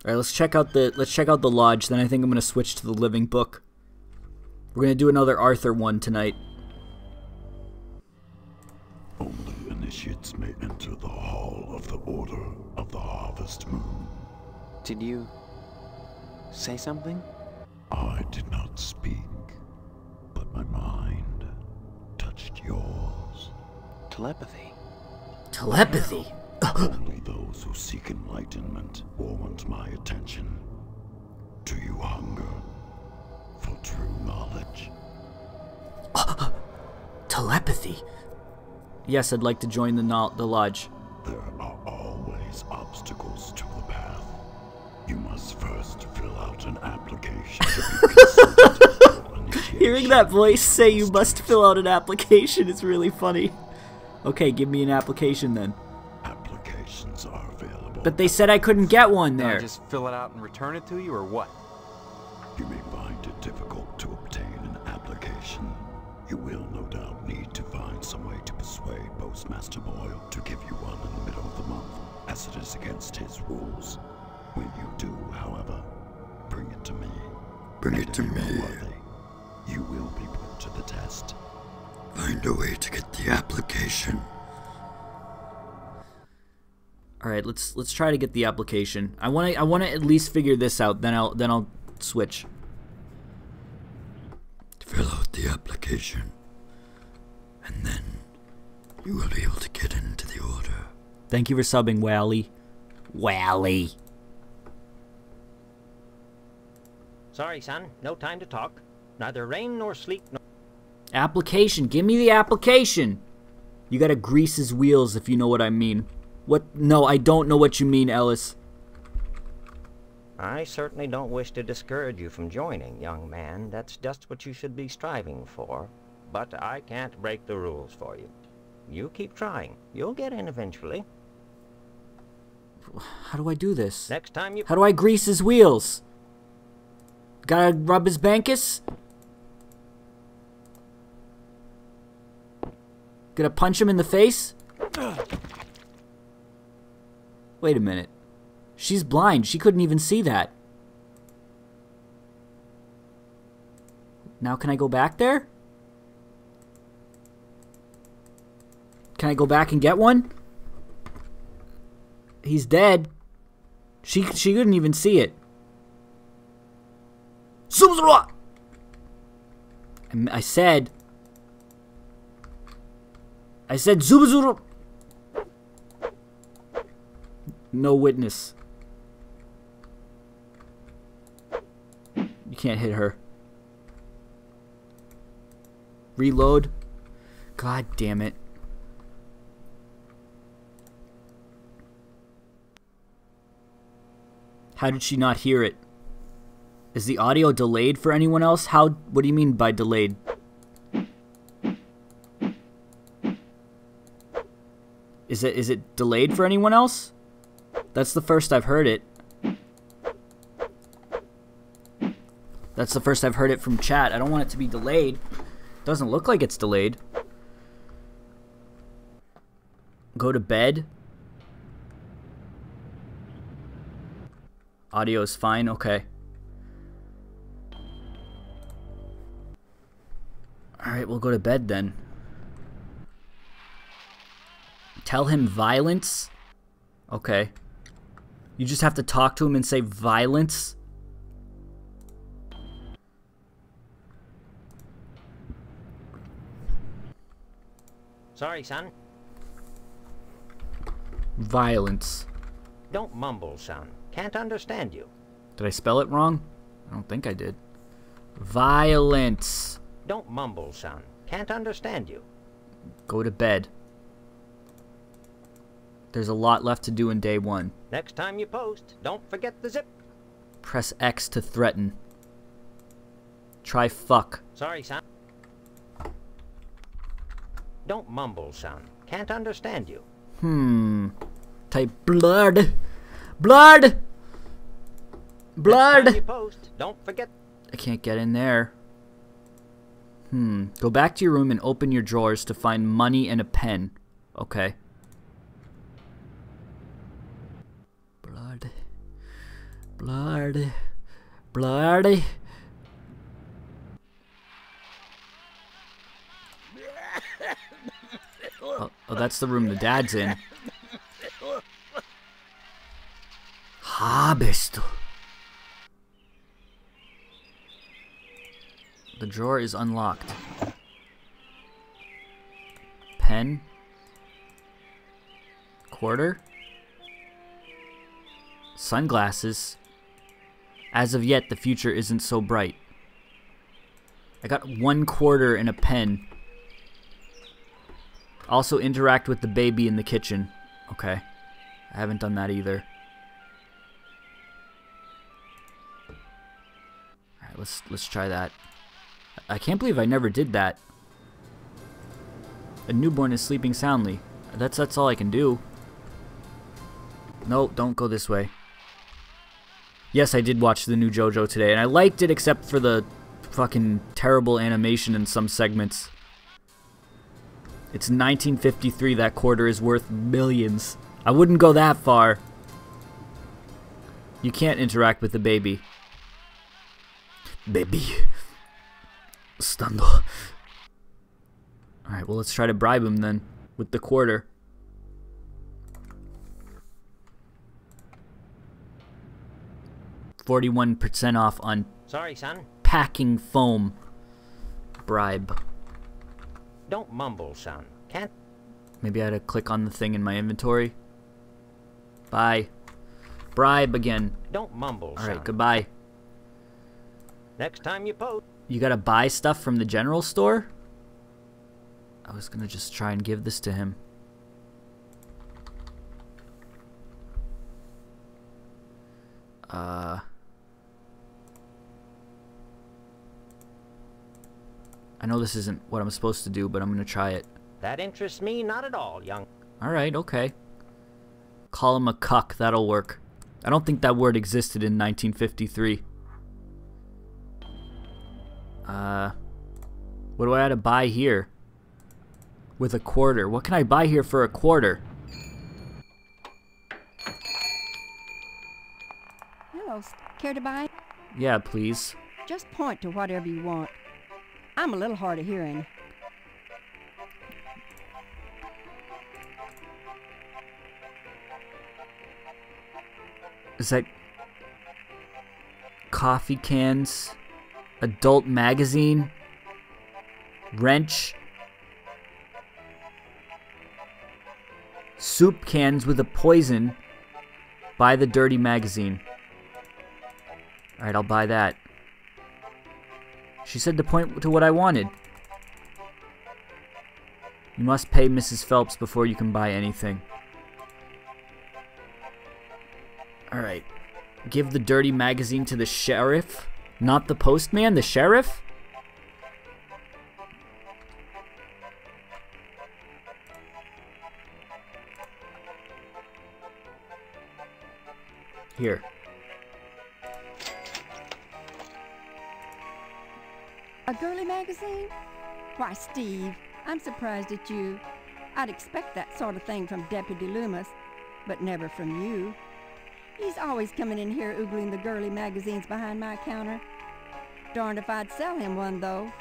All right, let's check out the let's check out the lodge. Then I think I'm gonna switch to the living book. We're gonna do another Arthur one tonight. Initiates may enter the hall of the Order of the Harvest Moon. Did you say something? I did not speak, but my mind touched yours. Telepathy. Telepathy. Only those who seek enlightenment warrant my attention. Do you hunger for true knowledge? Telepathy. Yes, I'd like to join the no- the lodge. There are always obstacles to the path. You must first fill out an application to be Hearing that voice say you must fill out an application is really funny. Okay, give me an application then. Applications are available. But they said I couldn't get one Can I there. just fill it out and return it to you, or what? You may find it difficult to obtain an application. You will no doubt need to find some way to persuade Postmaster Boyle to give you one in the middle of the month, as it is against his rules. When you do, however, bring it to me. Bring And it to me. worthy, you will be put to the test. Find a way to get the application. All right, let's let's try to get the application. I want to I want to at least figure this out. Then I'll then I'll switch. Fill out the application. And then you will be able to get into the order. Thank you for subbing, Wally. Wally. Sorry, son. No time to talk. Neither rain nor sleet nor... Application. Give me the application. You gotta grease his wheels if you know what I mean. What? No, I don't know what you mean, Ellis. I certainly don't wish to discourage you from joining, young man. That's just what you should be striving for. But I can't break the rules for you. You keep trying. You'll get in eventually. How do I do this? Next time you... How do I grease his wheels? Gotta rub his bankus? Gonna punch him in the face? Wait a minute. She's blind. She couldn't even see that. Now can I go back there? Can I go back and get one? He's dead. She she couldn't even see it. I I said. I said Zubazuru. No witness. You can't hit her. Reload. God damn it. How did she not hear it? Is the audio delayed for anyone else? How what do you mean by delayed? Is it is it delayed for anyone else? That's the first I've heard it. That's the first I've heard it from chat. I don't want it to be delayed. Doesn't look like it's delayed. Go to bed. Audio is fine. Okay. Alright, we'll go to bed then. Tell him violence? Okay. You just have to talk to him and say violence? Sorry, son. Violence. Don't mumble, son. Can't understand you. Did I spell it wrong? I don't think I did. Violence. Don't mumble, son. Can't understand you. Go to bed. There's a lot left to do in day one. Next time you post, don't forget the zip. Press X to threaten. Try fuck. Sorry, son. Don't mumble, son. Can't understand you. Hmm. Type blood. Blood! Blood! post, don't forget. I can't get in there. Hmm. Go back to your room and open your drawers to find money and a pen. Okay. Blood. Blood. Blood. Oh, oh, that's the room the dad's in. Harvest. The drawer is unlocked. Pen. Quarter. Sunglasses. As of yet, the future isn't so bright. I got one quarter and a pen. Also interact with the baby in the kitchen. Okay. I haven't done that either. Alright, let's let's try that. I can't believe I never did that. A newborn is sleeping soundly. That's that's all I can do. No, don't go this way. Yes, I did watch the new JoJo today, and I liked it except for the fucking terrible animation in some segments. It's 1953, that quarter is worth millions. I wouldn't go that far. You can't interact with the baby. Baby. Stando. Alright, well let's try to bribe him then, with the quarter. Forty-one percent off on Sorry, son. packing foam. Bribe. Don't mumble, son. Can't. Maybe I had to click on the thing in my inventory. Bye. Bribe again. Don't mumble, Alright, son. goodbye. Next time you post. You gotta buy stuff from the general store? I was gonna just try and give this to him. Uh... I know this isn't what I'm supposed to do, but I'm gonna try it. That interests me not at all, young. Alright, okay. Call him a cuck, that'll work. I don't think that word existed in 1953. Uh, what do I have to buy here? With a quarter. What can I buy here for a quarter? Hello, care to buy? Yeah, please. Just point to whatever you want. I'm a little hard of hearing. Is that coffee cans? Adult magazine? Wrench? Soup cans with a poison? Buy the dirty magazine. Alright, I'll buy that. She said to point to what I wanted. You must pay Mrs. Phelps before you can buy anything. Alright. Give the dirty magazine to the sheriff? Not the postman, the sheriff? Here. A girly magazine? Why, Steve, I'm surprised at you. I'd expect that sort of thing from Deputy Loomis, but never from you. He's always coming in here oogling the girly magazines behind my counter. Darned if I'd sell him one, though.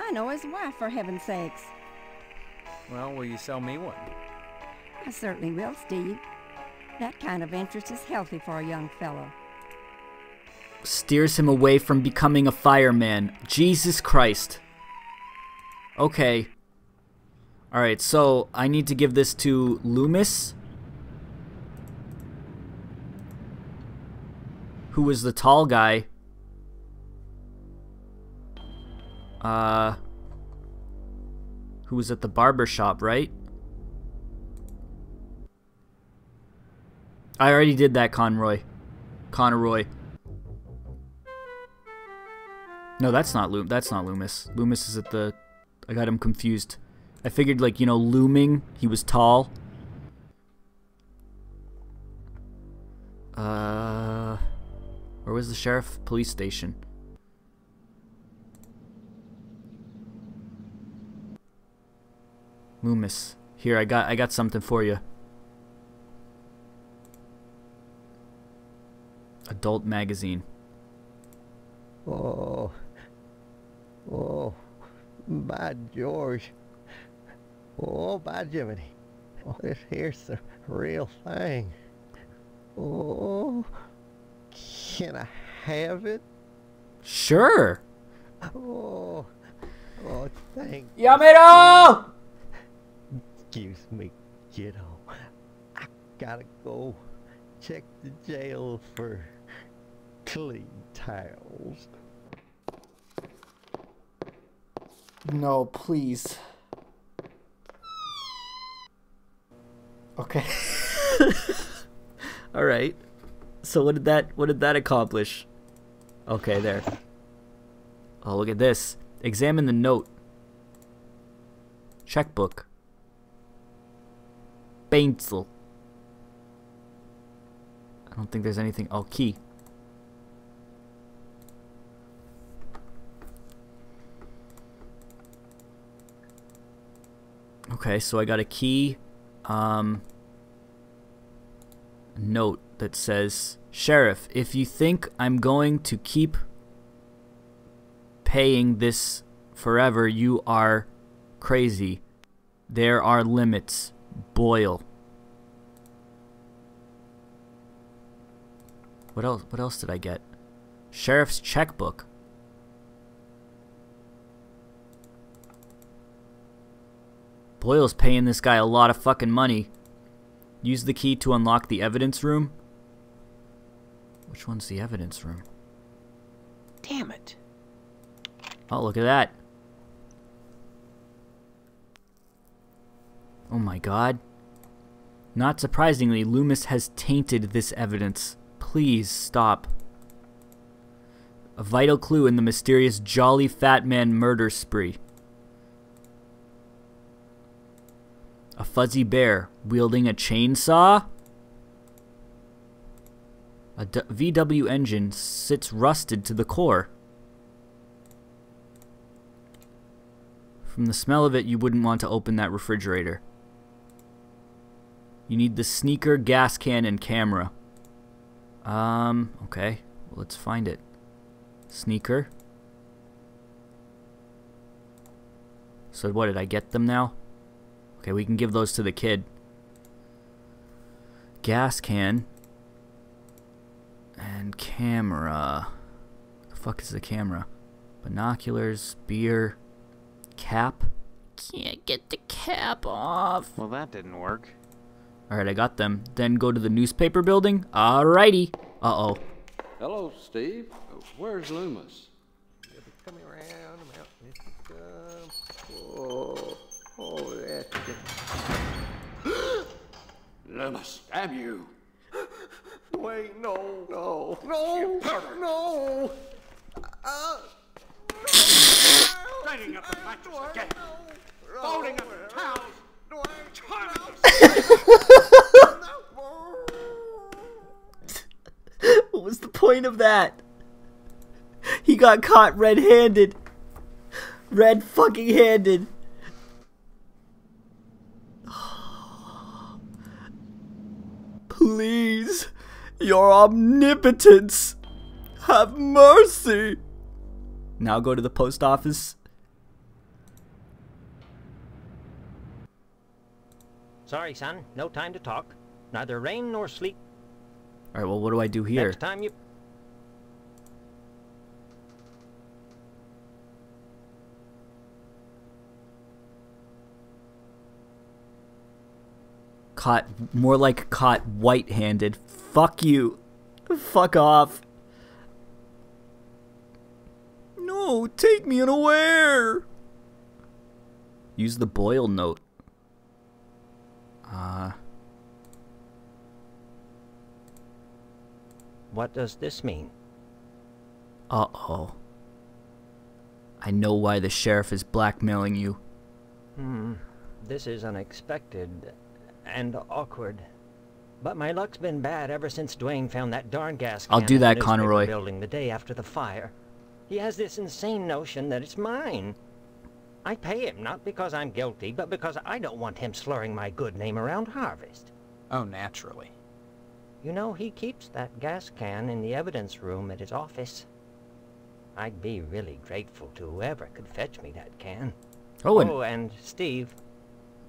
I know his wife, for heaven's sakes. Well, will you sell me one? I certainly will, Steve. That kind of interest is healthy for a young fellow. Steers him away from becoming a fireman. Jesus Christ. Okay. Alright, so I need to give this to Loomis. Who was the tall guy. Uh... Who was at the barber shop, right? I already did that, Conroy. Conroy. No, that's not Loom. That's not Loomis. Loomis is at the. I got him confused. I figured, like you know, looming. He was tall. Uh, where was the sheriff? Police station. Loomis. Here, I got I got something for you. Adult magazine. Oh. Oh. By George. Oh, by Jiminy. Oh, this here's the real thing. Oh. Can I have it? Sure. Oh. Oh, thank Yamero! Excuse me, kiddo. I gotta go check the jail for clean towels. No, please. Okay. All right. So what did that what did that accomplish? Okay, there. Oh, look at this. Examine the note. Checkbook. Pencil. I don't think there's anything. Oh, key. Okay, so I got a key. Um, note that says, Sheriff, if you think I'm going to keep paying this forever, you are crazy. There are limits. Boyle. What else? What else did I get? Sheriff's checkbook. Boyle's paying this guy a lot of fucking money. Use the key to unlock the evidence room. Which one's the evidence room? Damn it. Oh, look at that. Oh my god. Not surprisingly, Loomis has tainted this evidence. Please stop. A vital clue in the mysterious Jolly Fat Man murder spree. A fuzzy bear wielding a chainsaw? A VW engine sits rusted to the core. From the smell of it, you wouldn't want to open that refrigerator. You need the sneaker, gas can, and camera. Um, okay. Well, let's find it. Sneaker. So what, did I get them now? Okay, we can give those to the kid. Gas can. And camera. The fuck is the camera? Binoculars, beer, cap. Can't get the cap off. Well, that didn't work. Alright, I got them. Then go to the newspaper building. Alrighty. Uh-oh. Hello, Steve. Where's Loomis? Coming around, I'm out. Oh, oh, that's good. Loomis, damn you. Wait, no, no, no, no. Uh, Straighting up the mattress again. Folding up the towels. what was the point of that? He got caught red-handed. Red fucking handed. Please, your omnipotence, have mercy. Now go to the post office. Sorry, son. No time to talk. Neither rain nor sleet. Alright, well, what do I do here? Next time you... Caught, more like caught white-handed. Fuck you. Fuck off. No, take me unaware. Use the Boyle note. Uh, What does this mean? uh-oh. I know why the sheriff is blackmailing you. Hmm. This is unexpected and awkward. But my luck's been bad ever since Dwayne found that darn gas I'll do that, Conroy. building the day after the fire. He has this insane notion that it's mine. I pay him not because I'm guilty, but because I don't want him slurring my good name around Harvest. Oh, naturally. You know, he keeps that gas can in the evidence room at his office. I'd be really grateful to whoever could fetch me that can. Oh, and- oh, and Steve,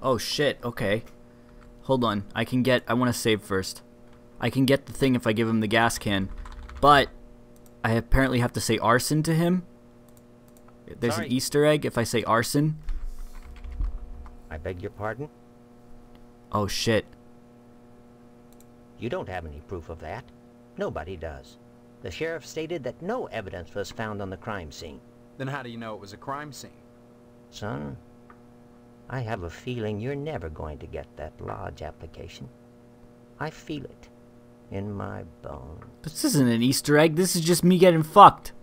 Oh shit, okay. Hold on. I can get I want to save first. I can get the thing if I give him the gas can. But I apparently have to say arson to him. There's Sorry. an Easter egg if I say arson. I beg your pardon? Oh shit. You don't have any proof of that. Nobody does. The sheriff stated that no evidence was found on the crime scene. Then how do you know it was a crime scene? Son, I have a feeling you're never going to get that lodge application. I feel it in my bones. This isn't an Easter egg. This is just me getting fucked.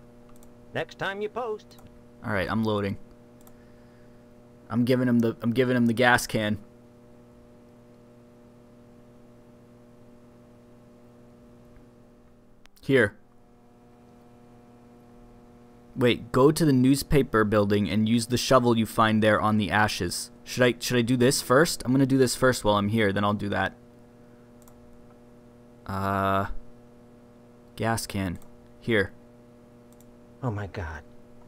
Next time you post, All right, I'm loading. I'm giving him the I'm giving him the gas can. Here. Wait, go to the newspaper building and use the shovel you find there on the ashes. Should I should I do this first? I'm going to do this first while I'm here, then I'll do that. Uh gas can. Here. oh my god,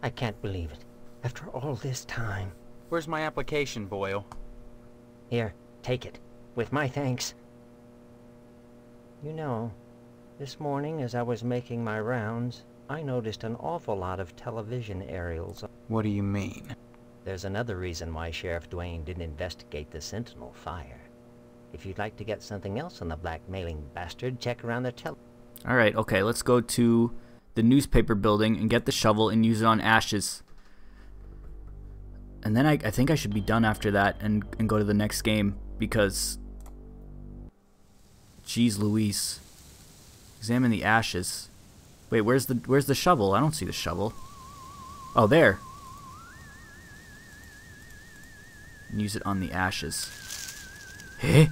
I can't believe it. After all this time. Where's my application, Boyle? Here, take it. With my thanks. You know, this morning as I was making my rounds, I noticed an awful lot of television aerials. What do you mean? There's another reason why Sheriff Dwayne didn't investigate the Sentinel fire. If you'd like to get something else on the blackmailing bastard, check around the tel- All right, okay, let's go to the newspaper building and get the shovel and use it on ashes. And then I, I think I should be done after that and, and go to the next game because. Jeez Louise. Examine the ashes. Wait, where's the where's the shovel? I don't see the shovel. Oh, there. And use it on the ashes. Eh?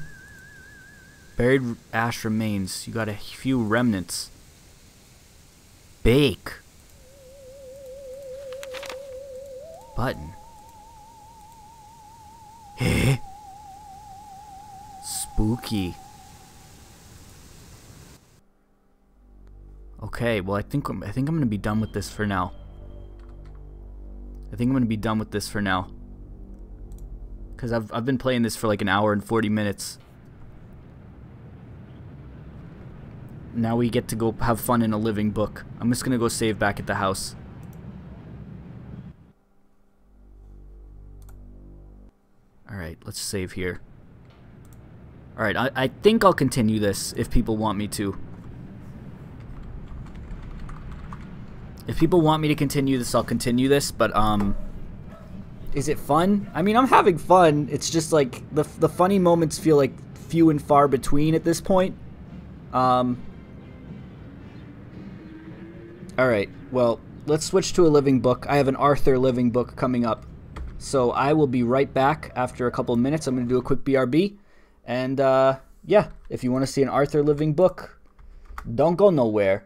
Buried ash remains. You got a few remnants. Bake. Button. Eh? Spooky. Okay, well I think I'm, I think I'm gonna be done with this for now. I think I'm gonna be done with this for now. Cause I've I've been playing this for like an hour and 40 minutes. Now we get to go have fun in a living book. I'm just gonna go save back at the house. Alright, let's save here. Alright, I, I think I'll continue this if people want me to. If people want me to continue this, I'll continue this, but, um... Is it fun? I mean, I'm having fun. It's just, like, the, the funny moments feel, like, few and far between at this point. Um... Alright, well, let's switch to a living book. I have an Arthur living book coming up. So I will be right back after a couple of minutes. I'm going to do a quick BRB. And, uh, yeah, if you want to see an Arthur living book, don't go nowhere.